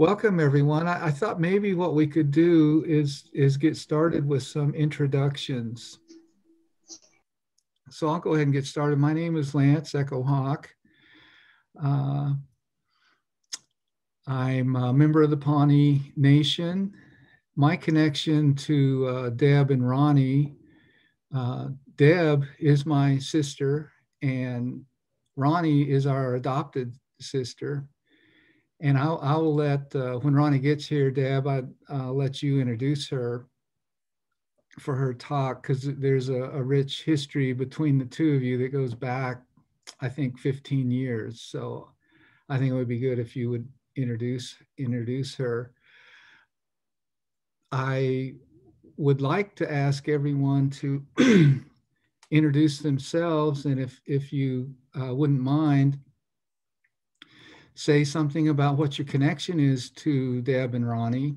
Welcome, everyone. I, I, thought maybe what we could do is, is get started with some introductions. So I'll go ahead and get started. My name is Lance Echo Hawk. Uh, I'm a member of the Pawnee Nation. My connection to uh, Deb and Ronnie, uh, Deb is my sister, and Ronnie is our adopted sister. And I'll, I'll let, uh, when Ronnie gets here, Deb, I, will let you introduce her for her talk because there's a, a, rich history between the two of you that goes back, I think, 15 years. So I think it would be good if you would introduce introduce her. I would like to ask everyone to introduce themselves, and if if you uh, wouldn't mind, say something about what your connection is to Deb and Ronnie,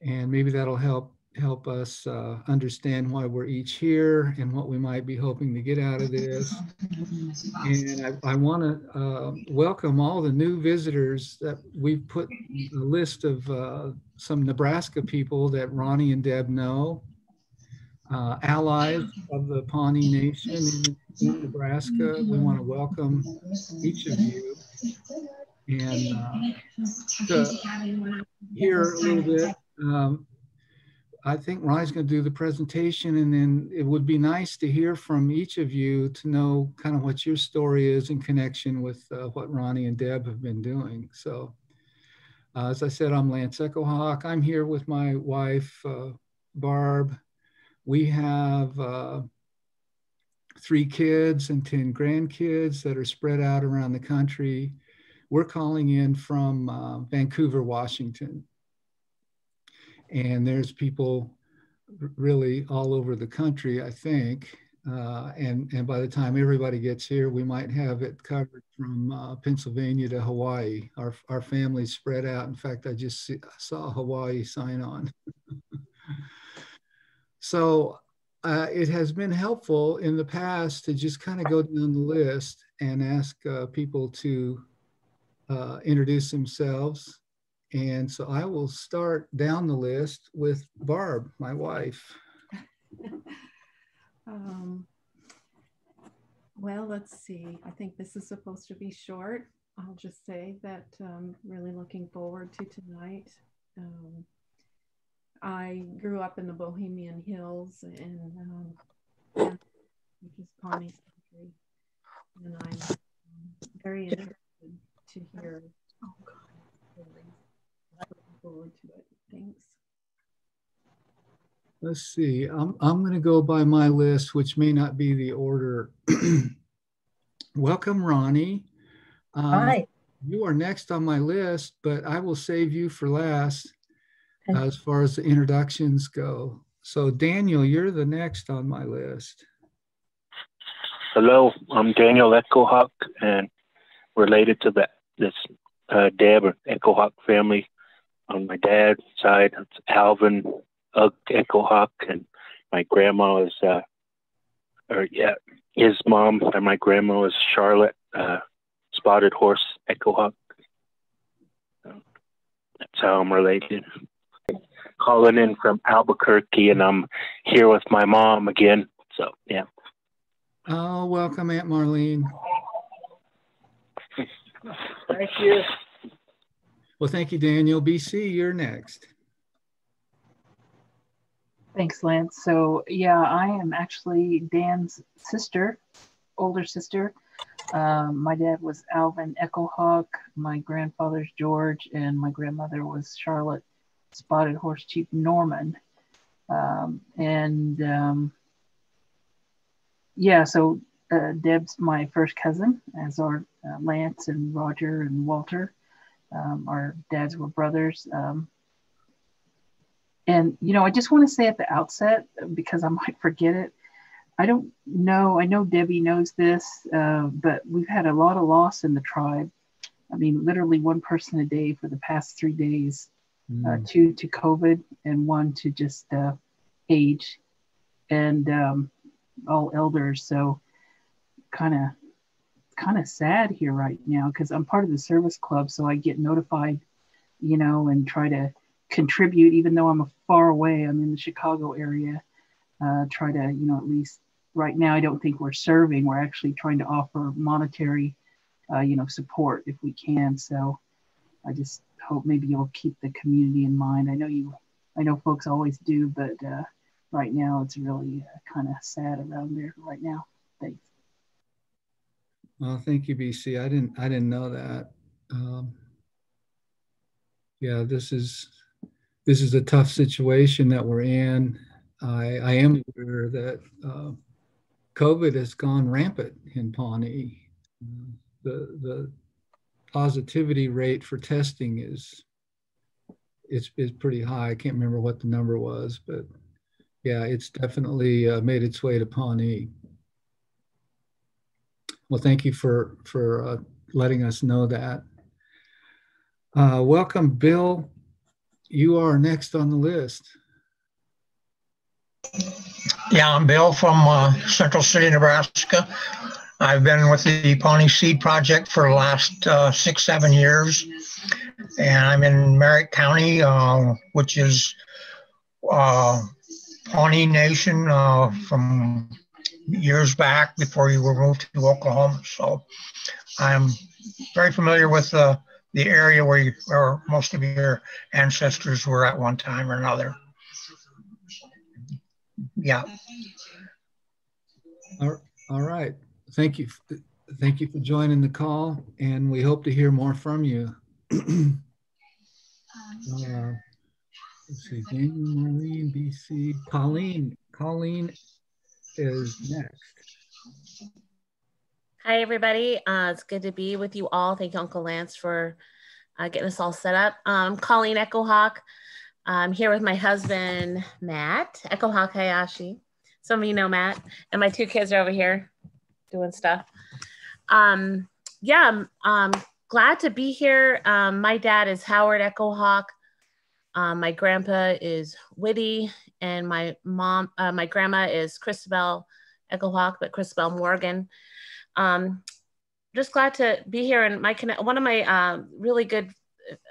and maybe that'll help help us uh, understand why we're each here and what we might be hoping to get out of this. And I, I want to uh, welcome all the new visitors that we've put a list of uh, some Nebraska people that Ronnie and Deb know, uh, allies of the Pawnee Nation in, in Nebraska. We want to welcome each of you and uh, hear a little bit. Um, I think Ronnie's going to do the presentation, and then it would be nice to hear from each of you to know kind of what your story is in connection with uh, what Ronnie and Deb have been doing. So, uh, as I said, I'm Lance Echohawk. I'm here with my wife, uh, Barb. We have uh, three kids and 10 grandkids that are spread out around the country. We're calling in from uh, Vancouver, Washington. And there's people really all over the country, I think. Uh, and, and by the time everybody gets here, we might have it covered from uh, Pennsylvania to Hawaii. Our, our family's spread out. In fact, I just see, saw Hawaii sign on. so uh, it has been helpful in the past to just kind of go down the list and ask uh, people to uh, introduce themselves. And so I will start down the list with Barb, my wife. um, well, let's see. I think this is supposed to be short. I'll just say that I'm really looking forward to tonight. Um, I grew up in the Bohemian Hills in, um, which is Pawnee's country, and I'm um, very interested to hear. Oh God, looking forward to it. Thanks. Let's see. I'm I'm going to go by my list, which may not be the order. Welcome, Ronnie. Um, Hi. You are next on my list, but I will save you for last as far as the introductions go. So, Daniel, you're the next on my list. Hello, I'm Daniel Echohawk and related to the, this uh, Deb or Echohawk family. On my dad's side, it's Alvin Ugg Echohawk, and my grandma is, uh, or yeah, his mom and my grandma is Charlotte uh, Spotted Horse Echohawk. That's how I'm related calling in from Albuquerque, and I'm here with my mom again. So, yeah. Oh, welcome, Aunt Marlene. Thank you. Well, thank you, Daniel. BC, you're next. Thanks, Lance. So, yeah, I am actually Dan's sister, older sister. Um, my dad was Alvin Echohawk. My grandfather's George, and my grandmother was Charlotte spotted horse chief Norman. Um, and um, yeah, so uh, Deb's my first cousin, as are uh, Lance and Roger and Walter. Um, our dads were brothers. Um, and, you know, I just want to say at the outset, because I might forget it, I don't know, I know Debbie knows this, uh, but we've had a lot of loss in the tribe. I mean, literally one person a day for the past three days uh, mm. two to COVID and one to just uh, age, and um, all elders. So kind of kind of sad here right now because I'm part of the service club, so I get notified you know, and try to contribute, even though I'm far away. I'm in the Chicago area. Uh, try to, you know, at least right now, I don't think we're serving. We're actually trying to offer monetary, uh, you know, support if we can. So I just hope maybe you'll keep the community in mind. I know you, I know folks always do, but uh, right now it's really uh, kind of sad around there right now. Thanks. Well, thank you, BC. I didn't, I didn't know that. Um, yeah, this is this is a tough situation that we're in. I, I am aware that uh, COVID has gone rampant in Pawnee. The the positivity rate for testing is is is pretty high. I can't remember what the number was, but yeah, it's definitely uh, made its way to Pawnee. Well, thank you for for uh, letting us know that. Uh, welcome, Bill. You are next on the list. Yeah, I'm Bill from uh, Central City, Nebraska. I've been with the Pawnee Seed Project for the last uh, six, seven years. And I'm in Merrick County, uh, which is uh, Pawnee Nation uh, from years back before you were moved to Oklahoma. So I'm very familiar with the area where, you, where most of your ancestors were at one time or another. Yeah. All right. Thank you. Thank you for joining the call, and we hope to hear more from you. uh, let's see, Daniel, Marlene, BC, Colleen. Colleen is next. Hi, everybody. Uh, it's good to be with you all. Thank you, Uncle Lance, for uh, getting us all set up. Um, Colleen Echo Hawk. I'm here with my husband, Matt, Echo Hawk Hayashi. Some of you know Matt, and my two kids are over here doing stuff. Um, yeah, I'm um, glad to be here. Um, my dad is Howard Echo Hawk. Um, my grandpa is Whitty, and my mom, uh, my grandma is Christabel Echo Hawk, but Christabel Morgan. Um, just glad to be here. And my one of my uh, really good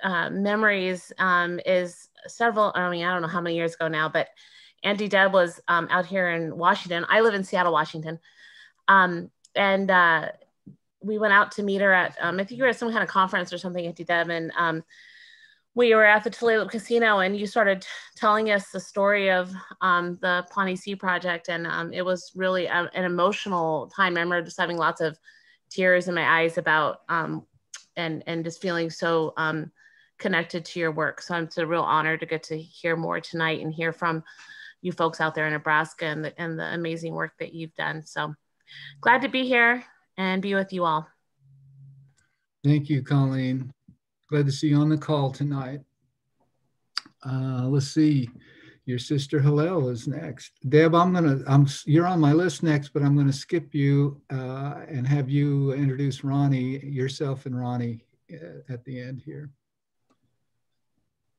uh, memories um, is several. I mean, I don't know how many years ago now, but Andy Deb was um, out here in Washington. I live in Seattle, Washington, um, and uh, we went out to meet her at. Um, I think you were at some kind of conference or something, at Deb, and um, we were at the Tulalip Casino, and you started telling us the story of um, the Pawnee Seed Project, and um, it was really a, an emotional time. I remember just having lots of tears in my eyes about um, and and just feeling so connected to your work. So it's a real honor to get to hear more tonight and hear from you folks out there in Nebraska and the, and the amazing work that you've done. So glad to be here and be with you all. Thank you, Colleen. Glad to see you on the call tonight. Uh, let's see. Your sister Hillel is next. Deb, I'm gonna. I'm. You're on my list next, but I'm gonna skip you uh, and have you introduce Ronnie, yourself, and Ronnie uh, at the end here.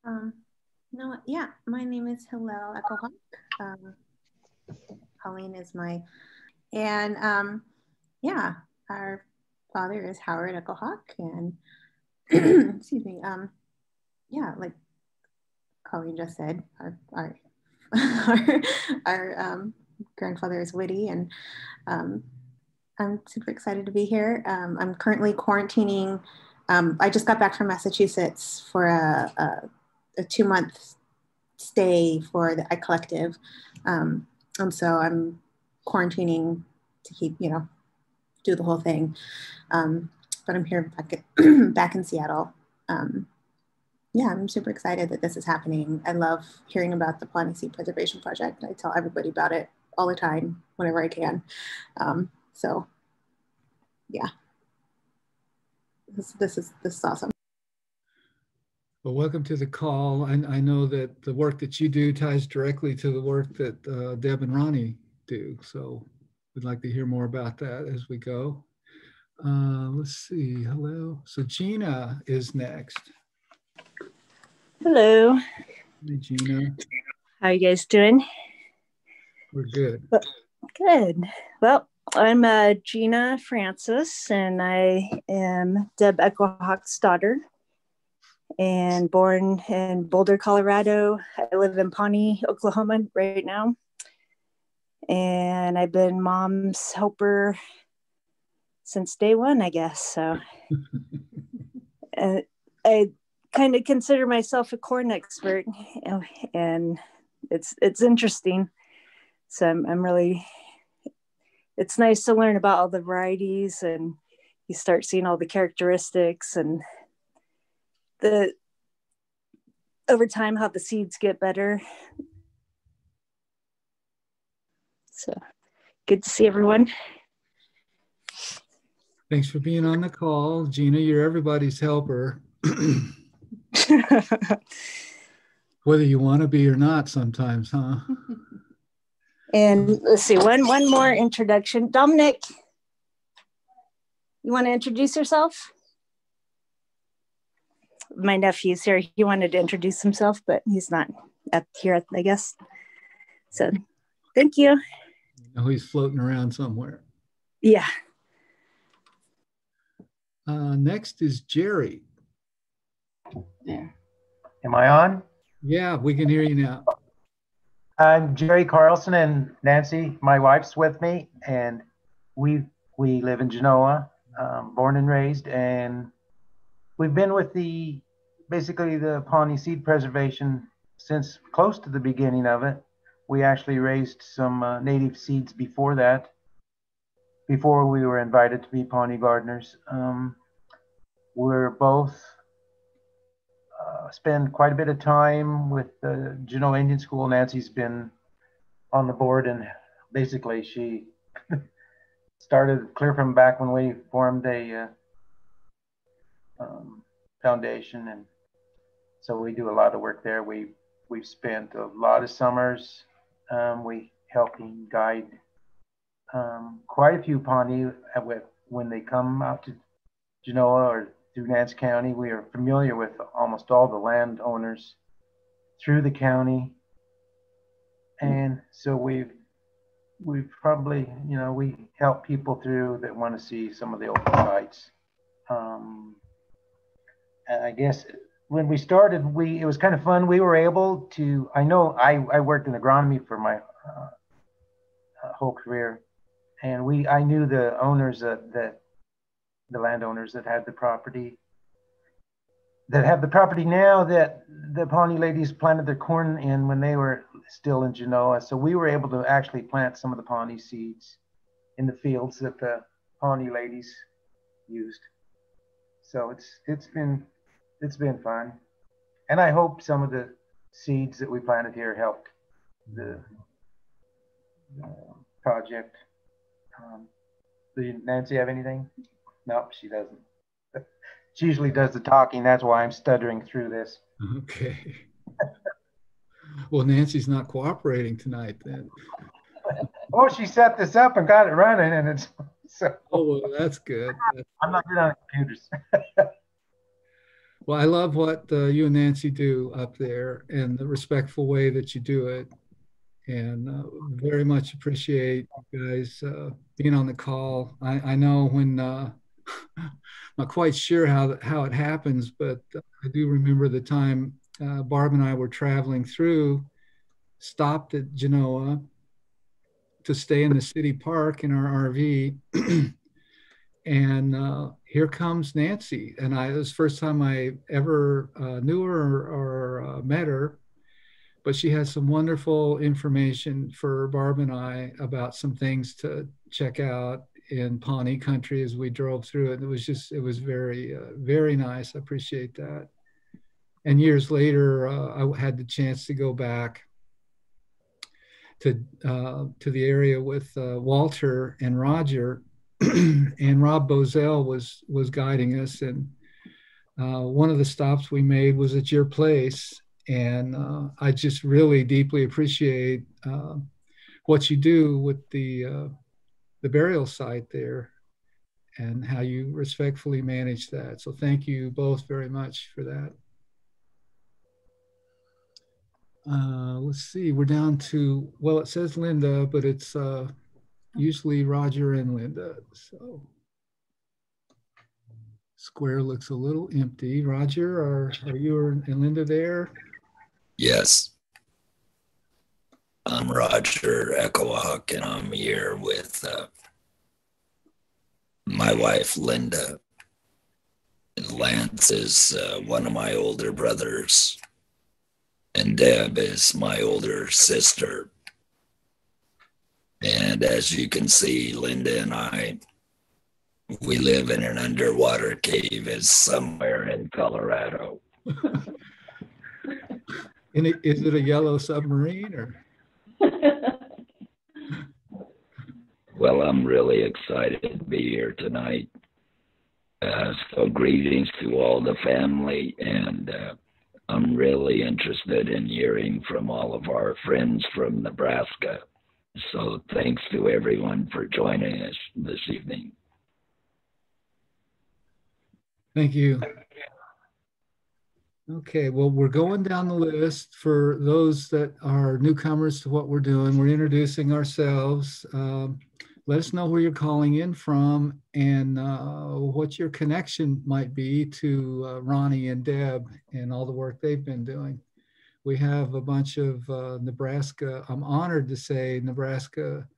Um, no, yeah, my name is Hillel Echohawk. Um, Colleen is my, and um, yeah, our father is Howard Echohawk, and excuse me, um, yeah, like Colleen just said, our our our, our um, grandfather is Witty. and um, I'm super excited to be here. Um, I'm currently quarantining. Um, I just got back from Massachusetts for a, a, a two month stay for the I Collective, um, and so I'm quarantining to keep you know do the whole thing. Um, but I'm here back, at, back in Seattle. Um, yeah, I'm super excited that this is happening. I love hearing about the Seed Preservation Project. I tell everybody about it all the time whenever I can. Um, so, yeah, this, this is this is awesome. Well, welcome to the call. I, I know that the work that you do ties directly to the work that uh, Deb and Ronnie do. So we'd like to hear more about that as we go. Uh, let's see. Hello. So Gina is next. Hello. Hey, Gina. How are you guys doing? We're good. Good. Well, I'm uh, Gina Francis, and I am Deb Echohawk's daughter. and born in Boulder, Colorado. I live in Pawnee, Oklahoma right now. And I've been mom's helper since day one, I guess. So uh, I kind of consider myself a corn expert, and it's it's interesting. So I'm, I'm really, it's nice to learn about all the varieties, and you start seeing all the characteristics and the over time how the seeds get better. So good to see everyone. Thanks for being on the call. Gina, you're everybody's helper. Whether you want to be or not sometimes, huh? And let's see, one one more introduction. Dominic, you want to introduce yourself? My nephew's here. He wanted to introduce himself, but he's not up here, I guess. So thank you. Oh, he's floating around somewhere. Yeah. Uh, next is Jerry. Yeah. Am I on? Yeah, we can hear you now. I'm Jerry Carlson and Nancy, my wife's with me, and we we live in Genoa, um, born and raised, and we've been with the basically the Pawnee Seed Preservation since close to the beginning of it. We actually raised some uh, native seeds before that, before we were invited to be Pawnee gardeners. Um, we're both uh, spend quite a bit of time with the Genoa Indian School. Nancy's been on the board, and basically she started clear from back when we formed a uh, um, foundation, and so we do a lot of work there. We we've spent a lot of summers. Um, we helping guide um, quite a few Pawnee with when they come out to Genoa or through Nance County. We are familiar with almost all the landowners through the county. And so we've we've probably, you know, we help people through that want to see some of the open sites. Um, and I guess when we started, we it was kind of fun. We were able to. I know I, I worked in agronomy for my uh, whole career, and we I knew the owners that the landowners that had the property that have the property now that the Pawnee ladies planted their corn in when they were still in Genoa. So we were able to actually plant some of the Pawnee seeds in the fields that the Pawnee ladies used. So it's it's been it's been fun, and I hope some of the seeds that we planted here helped the, the project. Um, do Nancy have anything? Nope, she doesn't. she usually does the talking. That's why I'm stuttering through this. Okay. well, Nancy's not cooperating tonight then. oh, she set this up and got it running, and it's so. Oh, well, that's good. That's I'm not good on computers. well, I love what uh, you and Nancy do up there and the respectful way that you do it. And uh, very much appreciate you guys uh, being on the call. I, I know when uh, not quite sure how how it happens, but I do remember the time uh, Barb and I were traveling through, stopped at Genoa to stay in the city park in our RV, and uh, here comes Nancy, and I it was the first time I ever uh, knew her or, or uh, met her. But she had some wonderful information for Barb and I about some things to check out in Pawnee country as we drove through it. It was just, it was very, uh, very nice. I appreciate that. And years later, uh, I had the chance to go back to uh, to the area with uh, Walter and Roger, and Rob Bozell was was guiding us. And uh, one of the stops we made was at your place, and uh, I just really deeply appreciate what you do with the the burial site there and how you respectfully manage that. So thank you both very much for that. Uh, let's see, we're down to, well, it says Linda, but it's uh, usually Roger and Linda. So, square looks a little empty. Roger, are, are you and Linda there? Yes. I'm Roger Echohawk, and I'm here with uh, my wife, Linda. Lance is uh, one of my older brothers, and Deb is my older sister. And as you can see, Linda and I, we live in an underwater cave is somewhere in Colorado. and it, is it a yellow submarine or? well, I'm really excited to be here tonight. Uh, so greetings to all the family and uh, I'm really interested in hearing from all of our friends from Nebraska. So thanks to everyone for joining us this evening. Thank you. Okay, well, we're going down the list for those that are newcomers to what we're doing. We're introducing ourselves. Um, let us know where you're calling in from and uh, what your connection might be to uh, Ronnie and Deb and all the work they've been doing. We have a bunch of uh, Nebraska, I'm honored to say Nebraska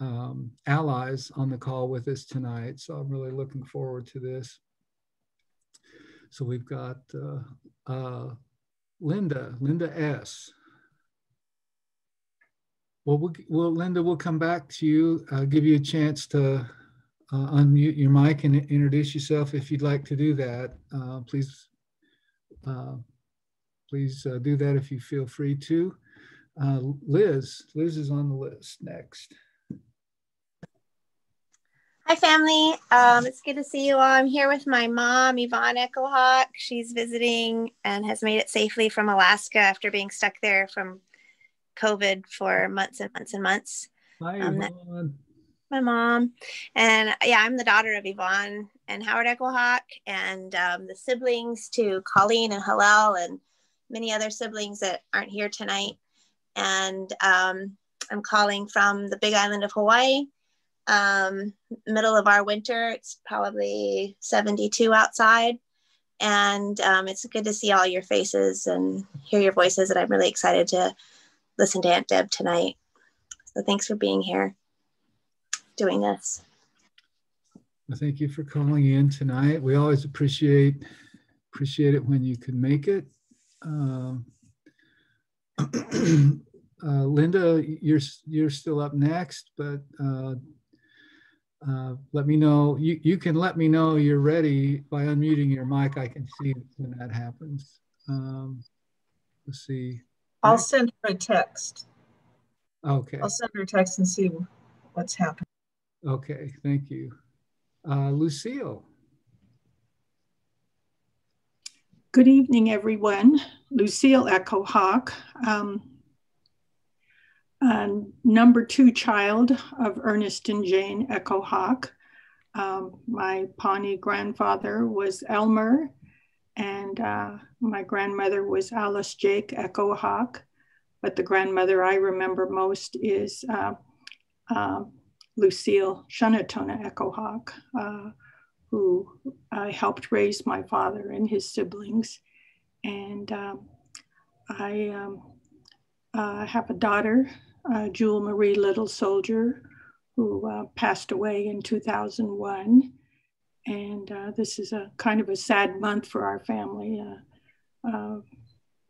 um, allies on the call with us tonight. So I'm really looking forward to this. So we've got uh, uh, Linda, Linda S. Well, well, well, Linda, we'll come back to you, uh, give you a chance to uh, unmute your mic and introduce yourself if you'd like to do that. Uh, please, please uh, do that if you feel free to. Uh, Liz, Liz is on the list next. Hi, family. Um, it's good to see you all. I'm here with my mom, Yvonne Echohawk. She's visiting and has made it safely from Alaska after being stuck there from COVID for months and months and months. Hi, um, my mom. And yeah, I'm the daughter of Yvonne and Howard Echohawk, and um, the siblings to Colleen and Hillel and many other siblings that aren't here tonight. And um, I'm calling from the big island of Hawaii. Um, middle of our winter, it's probably 72 outside. And um, it's good to see all your faces and hear your voices. And I'm really excited to listen to Aunt Deb tonight. So thanks for being here, doing this. Well, thank you for calling in tonight. We always appreciate appreciate it when you can make it. Um, uh, Linda, you're you're still up next, but uh, uh, let me know. You you can let me know you're ready by unmuting your mic. I can see when that happens. Um, let's see. I'll send her a text. Okay. I'll send her a text and see what's happening. Okay, thank you. Uh, Lucille. Good evening, everyone. Lucille Echo Hawk, um, number two child of Ernest and Jane Echo Hawk. Um, my Pawnee grandfather was Elmer and uh, my grandmother was Alice Jake Echo Hawk. But the grandmother I remember most is uh, uh, Lucille Shunatona Echo Hawk, uh, who I helped raise my father and his siblings. And um, I um, uh, have a daughter, uh, Jewel Marie Little Soldier, who passed away in 2001 and uh, this is a kind of a sad month for our family, uh, uh,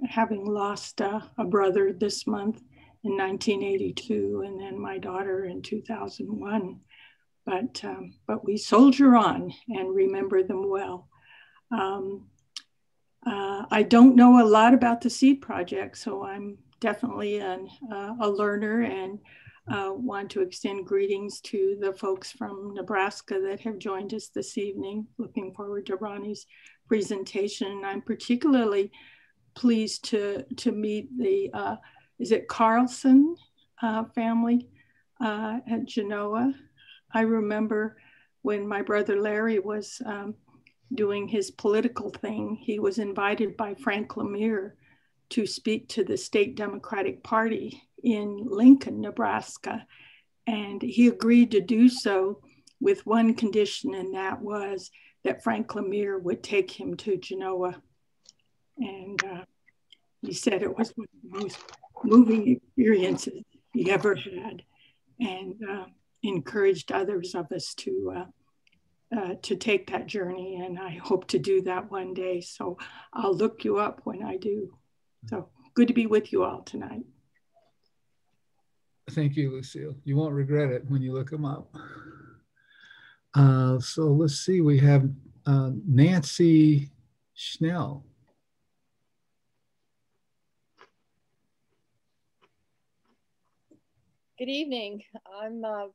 having lost uh, a brother this month in 1982, and then my daughter in 2001. But um, but we soldier on and remember them well. Um, uh, I don't know a lot about the Seed Project, so I'm definitely an, uh, a learner and uh, want to extend greetings to the folks from Nebraska that have joined us this evening. Looking forward to Ronnie's presentation. I'm particularly pleased to, to meet the, uh, is it Carlson uh, family uh, at Genoa. I remember when my brother Larry was um, doing his political thing, he was invited by Frank LaMere to speak to the state Democratic Party in Lincoln, Nebraska. And he agreed to do so with one condition, and that was that Frank LaMere would take him to Genoa. And uh, he said it was one of the most moving experiences he ever had and uh, encouraged others of us to uh, uh, to take that journey and I hope to do that one day. So I'll look you up when I do. So good to be with you all tonight. Thank you, Lucille. You won't regret it when you look them up. Uh, so let's see, we have uh, Nancy Schnell. Good evening. I'm uh,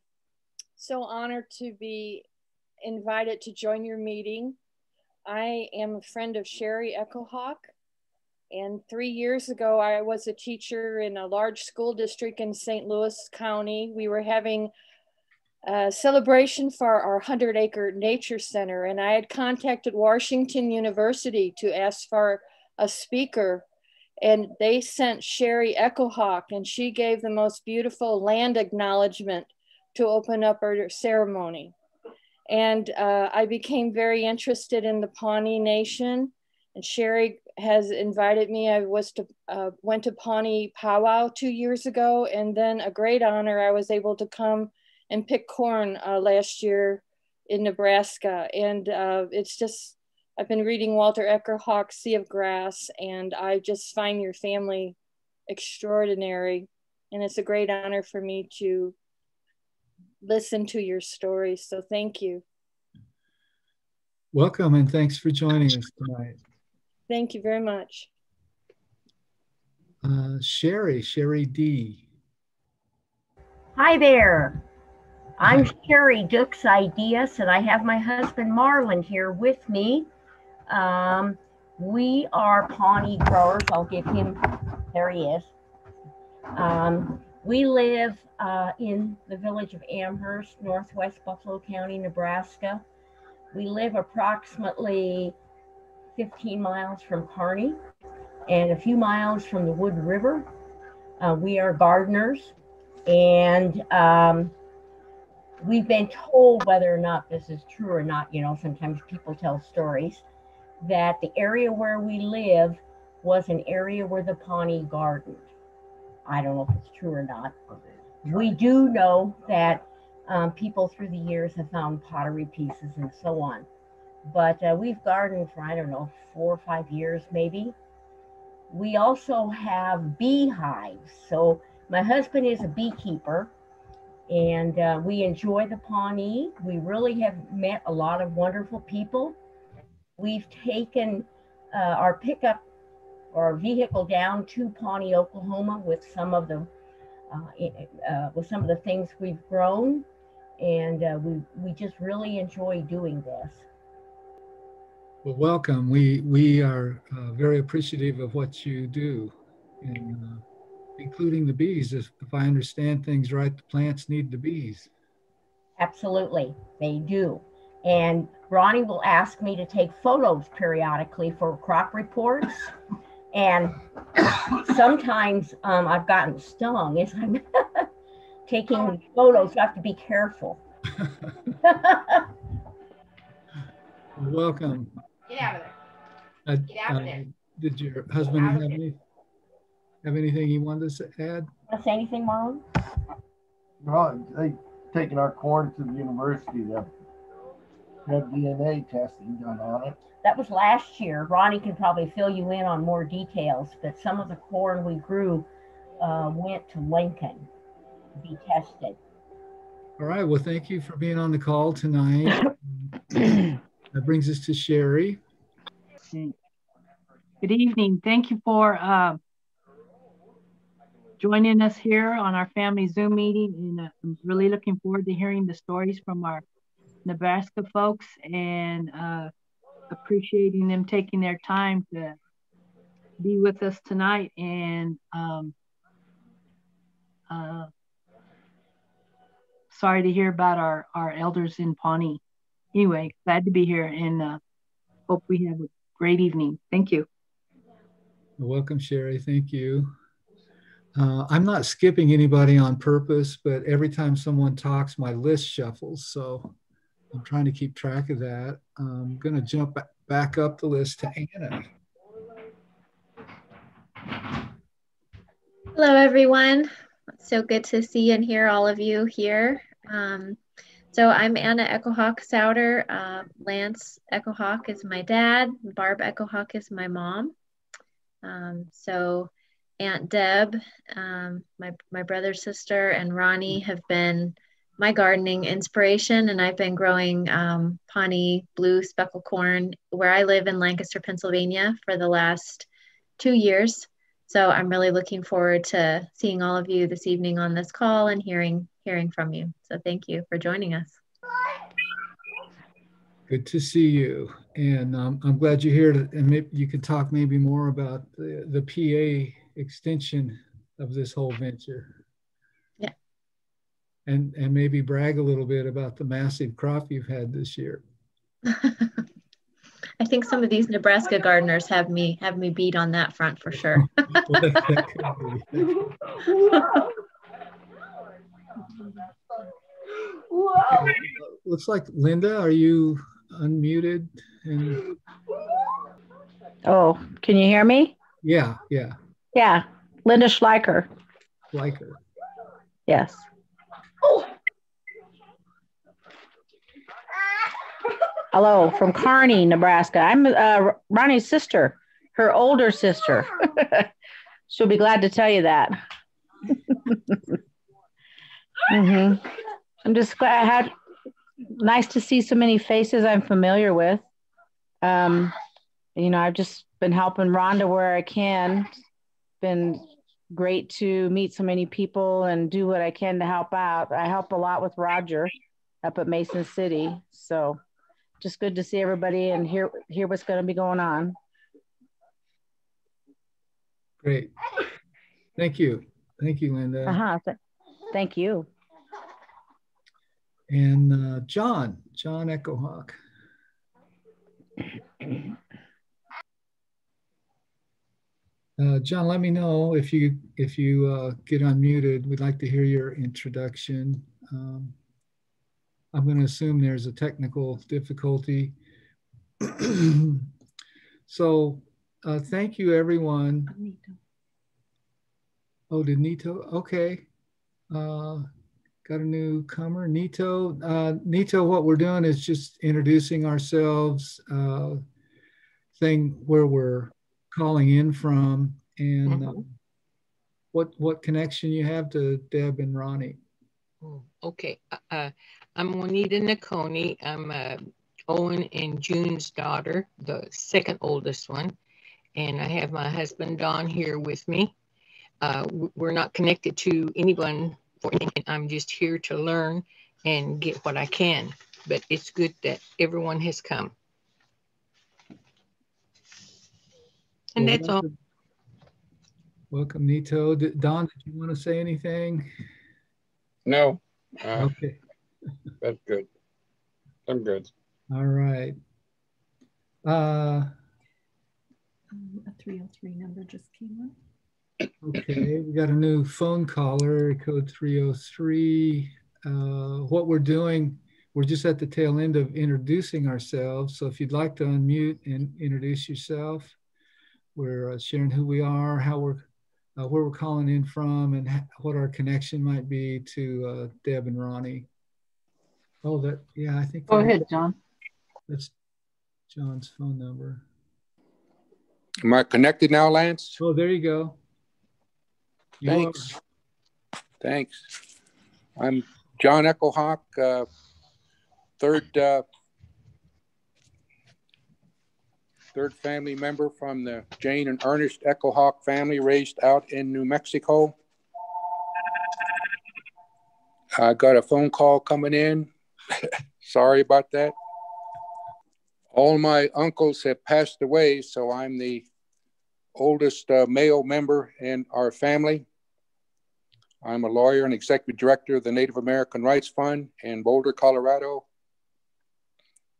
so honored to be invited to join your meeting. I am a friend of Sherry Echohawk. And three years ago, I was a teacher in a large school district in St. Louis County. We were having a celebration for our 100 acre nature center. And I had contacted Washington University to ask for a speaker. And they sent Sherry Echohawk, and she gave the most beautiful land acknowledgement to open up our ceremony. And uh, I became very interested in the Pawnee Nation. And Sherry has invited me. I was to uh, went to Pawnee Powwow two years ago, and then a great honor. I was able to come and pick corn uh, last year in Nebraska, and uh, it's just I've been reading Walter Echohawk's Sea of Grass, and I just find your family extraordinary, and it's a great honor for me to listen to your story. So thank you. Welcome and thanks for joining us tonight. Thank you very much. Uh, Sherry, Sherry D. Hi there. I'm Hi. Sherry Dukes Ideas, and I have my husband Marlon here with me. Um, we are Pawnee growers. I'll give him, there he is. Um, we live uh, in the village of Amherst, northwest Buffalo County, Nebraska. We live approximately 15 miles from Kearney and a few miles from the Wood River. Uh, we are gardeners and um, we've been told whether or not this is true or not, you know, sometimes people tell stories that the area where we live was an area where the Pawnee gardened. I don't know if it's true or not. We do know that um, people through the years have found pottery pieces and so on. But uh, we've gardened for, I don't know, four or five years maybe. We also have beehives. So my husband is a beekeeper and uh, we enjoy the Pawnee. We really have met a lot of wonderful people. We've taken uh, our pickup or vehicle down to Pawnee, Oklahoma with some of the uh, uh, with some of the things we've grown, and uh, we we just really enjoy doing this. Well, welcome. We we are uh, very appreciative of what you do, and uh, including the bees. If, if I understand things right, the plants need the bees. Absolutely, they do. And Ronnie will ask me to take photos periodically for crop reports. And sometimes um, I've gotten stung as I'm taking photos. You have to be careful. Welcome. Get out of there. Uh, Get out of uh, there. Did your husband have, any, have anything he wanted to add? Want to say anything, Marlon? Well, they taking our corn to the university to have DNA testing done on it that was last year. Ronnie can probably fill you in on more details, but some of the corn we grew uh, went to Lincoln to be tested. All right. Well, thank you for being on the call tonight. that brings us to Sherry. Good evening. Thank you for uh, joining us here on our family Zoom meeting. And uh, I'm really looking forward to hearing the stories from our Nebraska folks and uh, appreciating them taking their time to be with us tonight and um, uh, sorry to hear about our, our elders in Pawnee. Anyway, glad to be here and uh, hope we have a great evening. Thank you. Welcome, Sherry. Thank you. Uh, I'm not skipping anybody on purpose, but every time someone talks, my list shuffles. So I'm trying to keep track of that. I'm going to jump back up the list to Anna. Hello, everyone. So good to see and hear all of you here. Um, so I'm Anna Echohawk Souter. Uh, Lance Echohawk is my dad. Barb Echohawk is my mom. Um, so Aunt Deb, um, my, my brother, sister, and Ronnie have been my gardening inspiration, and I've been growing um, Pawnee blue speckle corn where I live in Lancaster, Pennsylvania for the last two years. So I'm really looking forward to seeing all of you this evening on this call and hearing hearing from you. So thank you for joining us. Good to see you. And um, I'm glad you're here and maybe you can talk maybe more about the, the PA extension of this whole venture. Yeah. And, and maybe brag a little bit about the massive crop you've had this year. I think some of these Nebraska gardeners have me have me beat on that front for sure. Whoa. Looks like Linda, are you unmuted? And... Oh, can you hear me? Yeah, yeah. Yeah, Linda Schleicher. Schleicher. Yes. Hello, from Kearney, Nebraska. I'm uh, Ronnie's sister, her older sister. She'll be glad to tell you that. mm-hmm. I'm just glad I had nice to see so many faces I'm familiar with. Um, you know, I've just been helping Rhonda where I can. Been great to meet so many people and do what I can to help out. I help a lot with Roger up at Mason City. So just good to see everybody and hear hear what's going to be going on. Great. Thank you. Thank you, Linda. Uh-huh. Thank you. And uh, John, John Echohawk. Uh, John, let me know if you if you uh, get unmuted. We'd like to hear your introduction. Um, I'm going to assume there's a technical difficulty. so uh, thank you, everyone. Oh, did Nito? Okay. Uh, got a newcomer, Nito. Uh, Nito, what we're doing is just introducing ourselves, uh, saying where we're calling in from, and mm -hmm. what what connection you have to Deb and Ronnie. Oh, okay. I'm Juanita Naconi. I'm uh, Owen and June's daughter, the second oldest one. And I have my husband Don here with me. Uh, we're not connected to anyone for anything. I'm just here to learn and get what I can. But it's good that everyone has come. And well, that's all. Welcome, Nito. Don, did you want to say anything? No. Uh, okay. That's good. I'm good. All right. Uh, um, a 303 number just came up. Okay, we got a new phone caller, code 303. Uh, what we're doing, we're just at the tail end of introducing ourselves. So if you'd like to unmute and introduce yourself, we're uh, sharing who we are, how we're, uh, where we're calling in from, and what our connection might be to uh, Deb and Ronnie. Oh, that, yeah, I think. Go ahead, John. That's John's phone number. Am I connected now, Lance? Oh, there you go. You Thanks. Are. Thanks. I'm John Echohawk, uh, third uh, third family member from the Jane and Ernest Echohawk family raised out in New Mexico. I got a phone call coming in. Sorry about that. All my uncles have passed away, so I'm the oldest uh, male member in our family. I'm a lawyer and executive director of the Native American Rights Fund in Boulder, Colorado.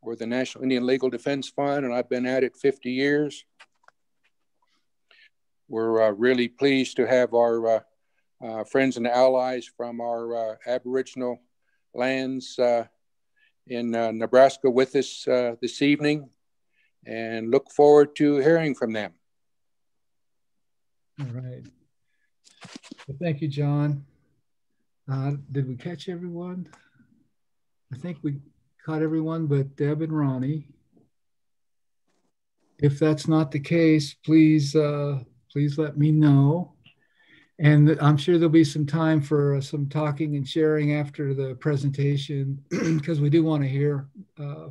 We're the National Indian Legal Defense Fund, and I've been at it 50 years. We're uh, really pleased to have our uh, uh friends and allies from our uh, Aboriginal lands uh, in uh, Nebraska with us uh, this evening and look forward to hearing from them. All right. Well, thank you, John. Uh, did we catch everyone? I think we caught everyone but Deb and Ronnie. If that's not the case, please uh, please let me know. And I'm sure there'll be some time for some talking and sharing after the presentation because we do want to hear uh,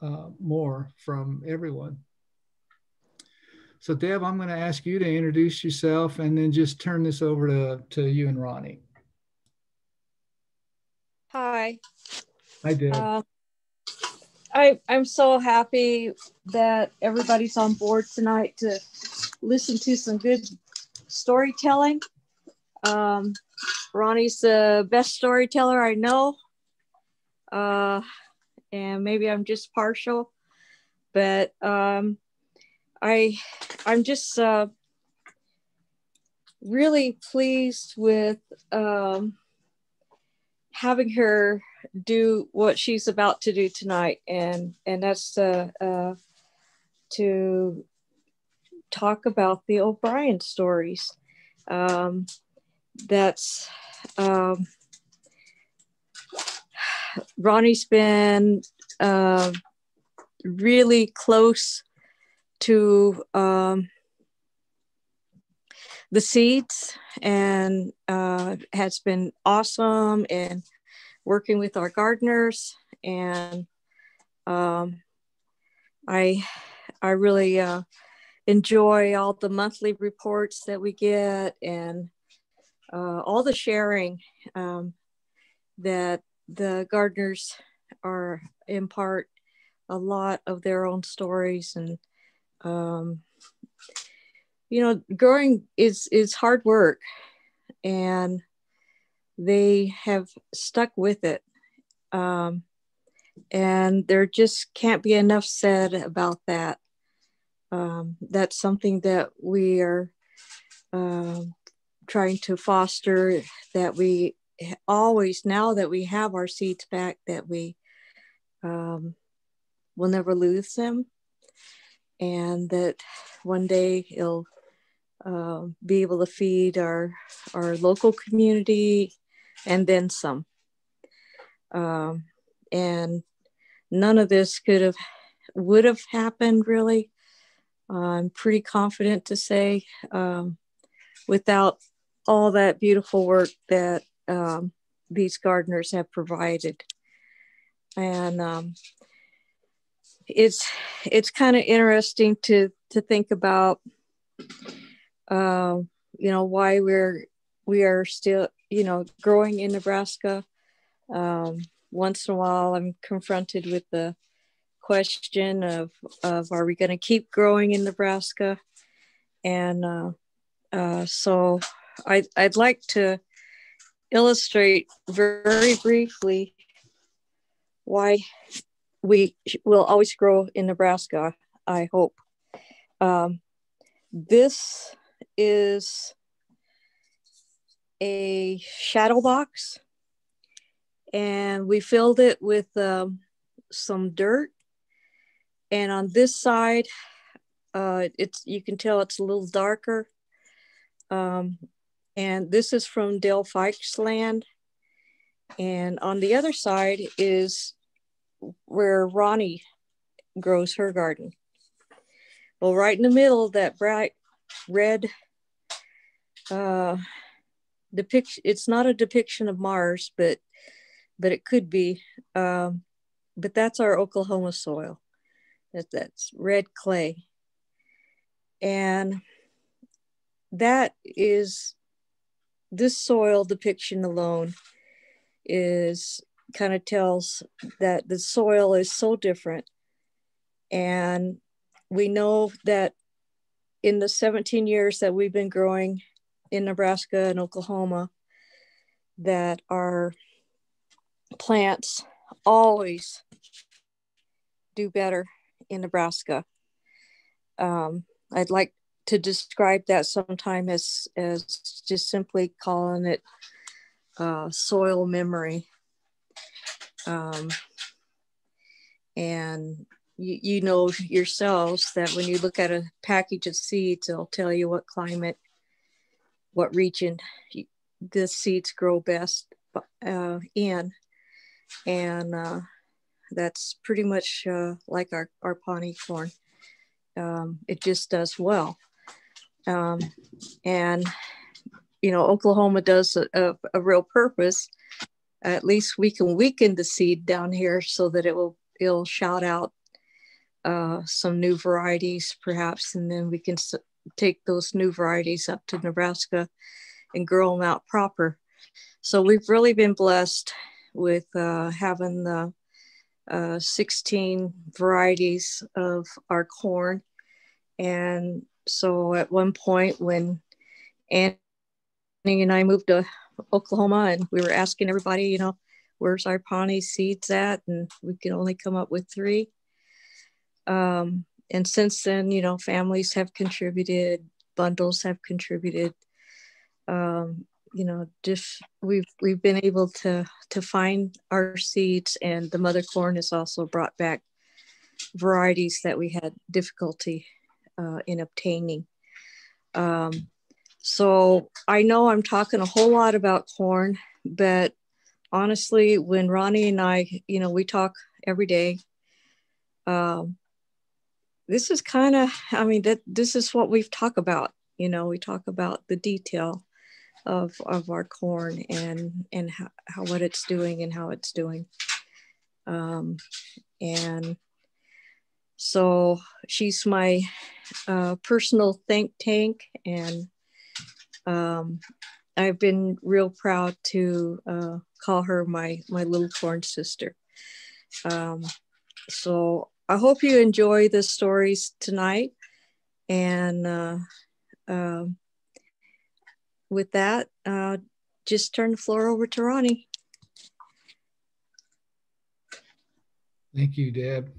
uh, more from everyone. So Deb, I'm going to ask you to introduce yourself and then just turn this over to, to you and Ronnie. Hi. Hi, Deb. Um, I, I'm so happy that everybody's on board tonight to listen to some good storytelling. Um, Ronnie's the best storyteller I know. Uh, and maybe I'm just partial, but um, I I'm just uh, really pleased with um, having her do what she's about to do tonight, and and that's to uh, to talk about the O'Brien stories. Um, that's um, Ronnie's been uh, really close to um, the seeds and uh, has been awesome in working with our gardeners and um, I I really uh, enjoy all the monthly reports that we get and uh, all the sharing um, that the gardeners are impart a lot of their own stories and um, you know growing is is hard work and they have stuck with it um, and there just can't be enough said about that um, that's something that we are uh, trying to foster that we always now that we have our seeds back that we um, will never lose them. And that one day it'll uh, be able to feed our our local community and then some. Um, and none of this could have would have happened really i'm pretty confident to say um, without all that beautiful work that um, these gardeners have provided and um, it's it's kind of interesting to to think about uh, you know why we're we are still you know growing in Nebraska. Um, once in a while, I'm confronted with the question of of are we going to keep growing in Nebraska, and uh, uh, so I I'd like to illustrate very briefly why we will always grow in Nebraska, I hope. Um, this is a shadow box and we filled it with um, some dirt. And on this side, uh, it's you can tell it's a little darker. Um, and this is from Dale Fike's land. And on the other side is where Ronnie grows her garden. Well, right in the middle, that bright red uh, depiction. It's not a depiction of Mars, but but it could be. Um, but that's our Oklahoma soil. That, that's red clay, and that is this soil depiction alone is kind of tells that the soil is so different. And we know that in the 17 years that we've been growing in Nebraska and Oklahoma, that our plants always do better in Nebraska. Um, I'd like to describe that sometime as, as just simply calling it uh, soil memory Um, and you, you know yourselves that when you look at a package of seeds, it'll tell you what climate, what region the seeds grow best uh, in. And uh, that's pretty much uh, like our, our Pawnee corn. Um, it just does well. Um, and, you know, Oklahoma does a, a, a, real purpose. At least we can weaken the seed down here so that it will it'll shout out uh, some new varieties perhaps, and then we can take those new varieties up to Nebraska and grow them out proper. So we've really been blessed with uh, having the uh, 16 varieties of our corn. And so at one point when Annie and I moved to Oklahoma and we were asking everybody, you know, where's our Pawnee seeds at? And we could only come up with three. Um, and since then, you know, families have contributed, bundles have contributed. Um, you know, just we've we've been able to to find our seeds, and the mother corn has also brought back varieties that we had difficulty uh, in obtaining. Um, so I know I'm talking a whole lot about corn, but honestly, when Ronnie and I, you know, we talk every day. Um, this is kind of, I mean, that this is what we've talked about. You know, we talk about the detail of of our corn and and how, how what it's doing and how it's doing. Um, and so she's my uh, personal think tank, and um, I've been real proud to uh, call her my my little corn sister. Um, so I hope you enjoy the stories tonight, and uh, um, with that, uh, just turn the floor over to Ronnie. Thank you, Deb.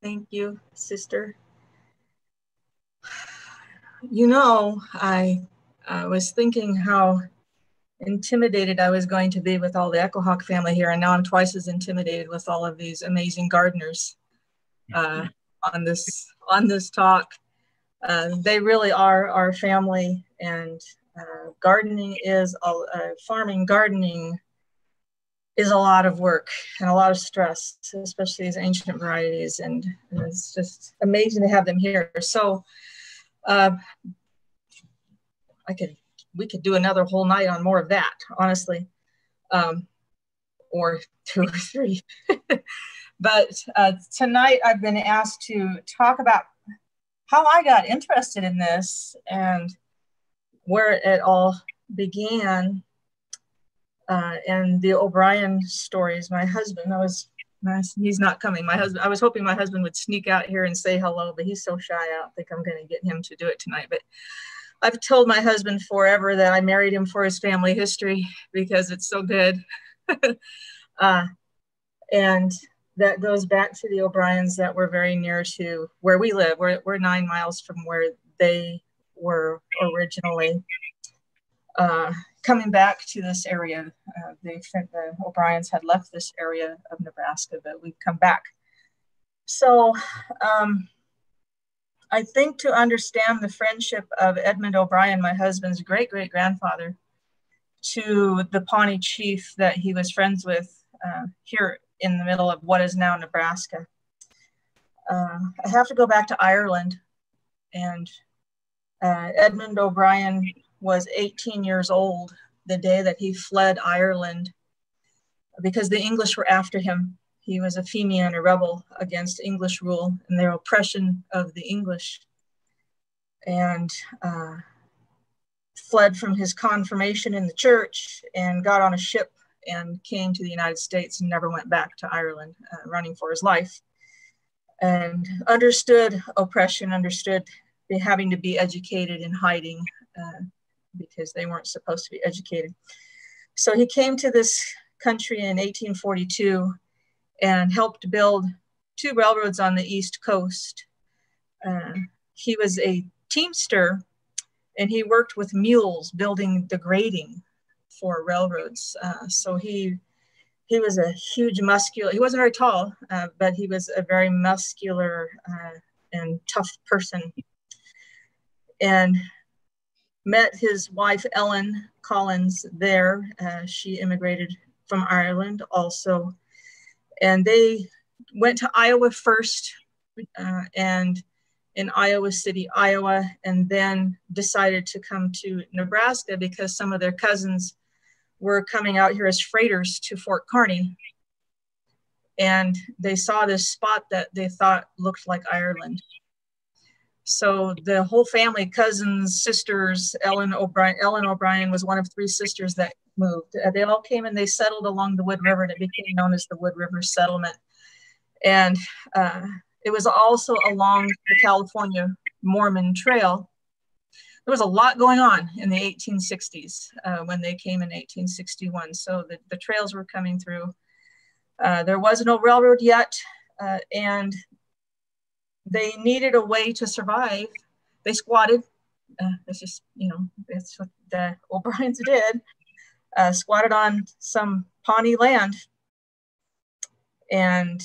Thank you, sister. You know, I uh, was thinking how intimidated I was going to be with all the Echo Hawk family here, and now I'm twice as intimidated with all of these amazing gardeners uh, on this on this talk. Uh, they really are our family, and uh, gardening is a, uh, farming, gardening is a lot of work and a lot of stress, especially these ancient varieties. And, and it's just amazing to have them here. So uh, I could, we could do another whole night on more of that, honestly, um, or two or three. but uh, tonight I've been asked to talk about how I got interested in this and where it all began uh, and the O'Brien stories. My husband, I was, he's not coming. My husband, I was hoping my husband would sneak out here and say hello, but he's so shy. I don't think I'm going to get him to do it tonight. But I've told my husband forever that I married him for his family history because it's so good. uh, and that goes back to the O'Briens that were very near to where we live. We're, we're nine miles from where they were originally uh, coming back to this area. Uh, they, the O'Briens had left this area of Nebraska, but we've come back. So um, I think to understand the friendship of Edmund O'Brien, my husband's great great grandfather, to the Pawnee chief that he was friends with uh, here in the middle of what is now Nebraska. Uh, I have to go back to Ireland and uh, Edmund O'Brien was 18 years old the day that he fled Ireland because the English were after him. He was a Fenian, a rebel against English rule and their oppression of the English. And uh, fled from his confirmation in the church and got on a ship and came to the United States and never went back to Ireland, uh, running for his life. And understood oppression, understood having to be educated in hiding uh, because they weren't supposed to be educated. So he came to this country in 1842 and helped build two railroads on the East Coast. Uh, he was a teamster and he worked with mules building the grading for railroads. Uh, so he he was a huge muscular, he wasn't very tall, uh, but he was a very muscular uh, and tough person. And met his wife, Ellen Collins, there. Uh, she immigrated from Ireland also. And they went to Iowa first uh, and in Iowa City, Iowa, and then decided to come to Nebraska because some of their cousins were coming out here as freighters to Fort Kearny. And they saw this spot that they thought looked like Ireland. So the whole family, cousins, sisters, Ellen O'Brien, Ellen O'Brien was one of three sisters that moved. Uh, they all came and they settled along the Wood River and it became known as the Wood River Settlement. And uh, it was also along the California Mormon Trail. There was a lot going on in the 1860s uh, when they came in 1861. So the, the trails were coming through. Uh, there was no railroad yet. Uh, and they needed a way to survive. They squatted. Uh, that's just, you know, that's what the O'Briens did. Uh, squatted on some Pawnee land. And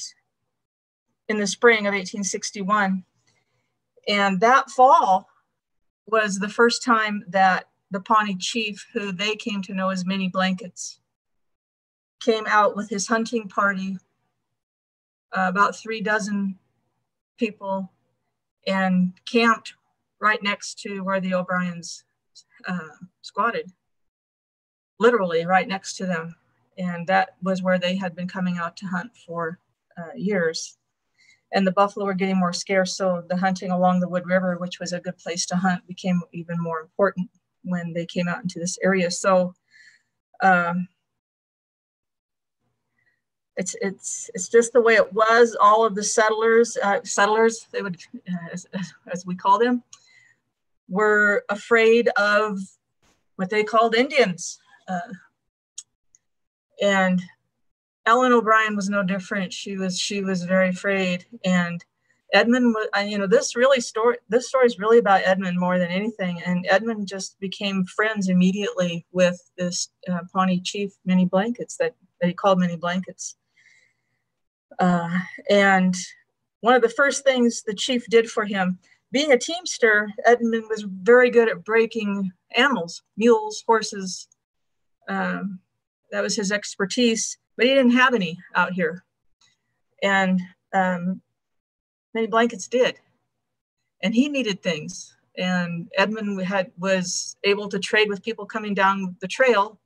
in the spring of 1861. And that fall was the first time that the Pawnee chief, who they came to know as Many Blankets, came out with his hunting party, uh, about three dozen people and camped right next to where the O'Briens uh, squatted, literally right next to them. And that was where they had been coming out to hunt for uh, years. And the buffalo were getting more scarce, so the hunting along the Wood River, which was a good place to hunt, became even more important when they came out into this area. So um, it's it's it's just the way it was. All of the settlers, uh, settlers, they would, as, as we call them, were afraid of what they called Indians, uh, and Ellen O'Brien was no different. She was she was very afraid, and Edmund, you know, this really story this story is really about Edmund more than anything, and Edmund just became friends immediately with this uh, Pawnee chief, Many Blankets, that, he called Many Blankets uh, and one of the first things the chief did for him, being a teamster, Edmund was very good at breaking animals, mules, horses. Um, that was his expertise, but he didn't have any out here. And um, many blankets did. And he needed things. And Edmund had was able to trade with people coming down the trail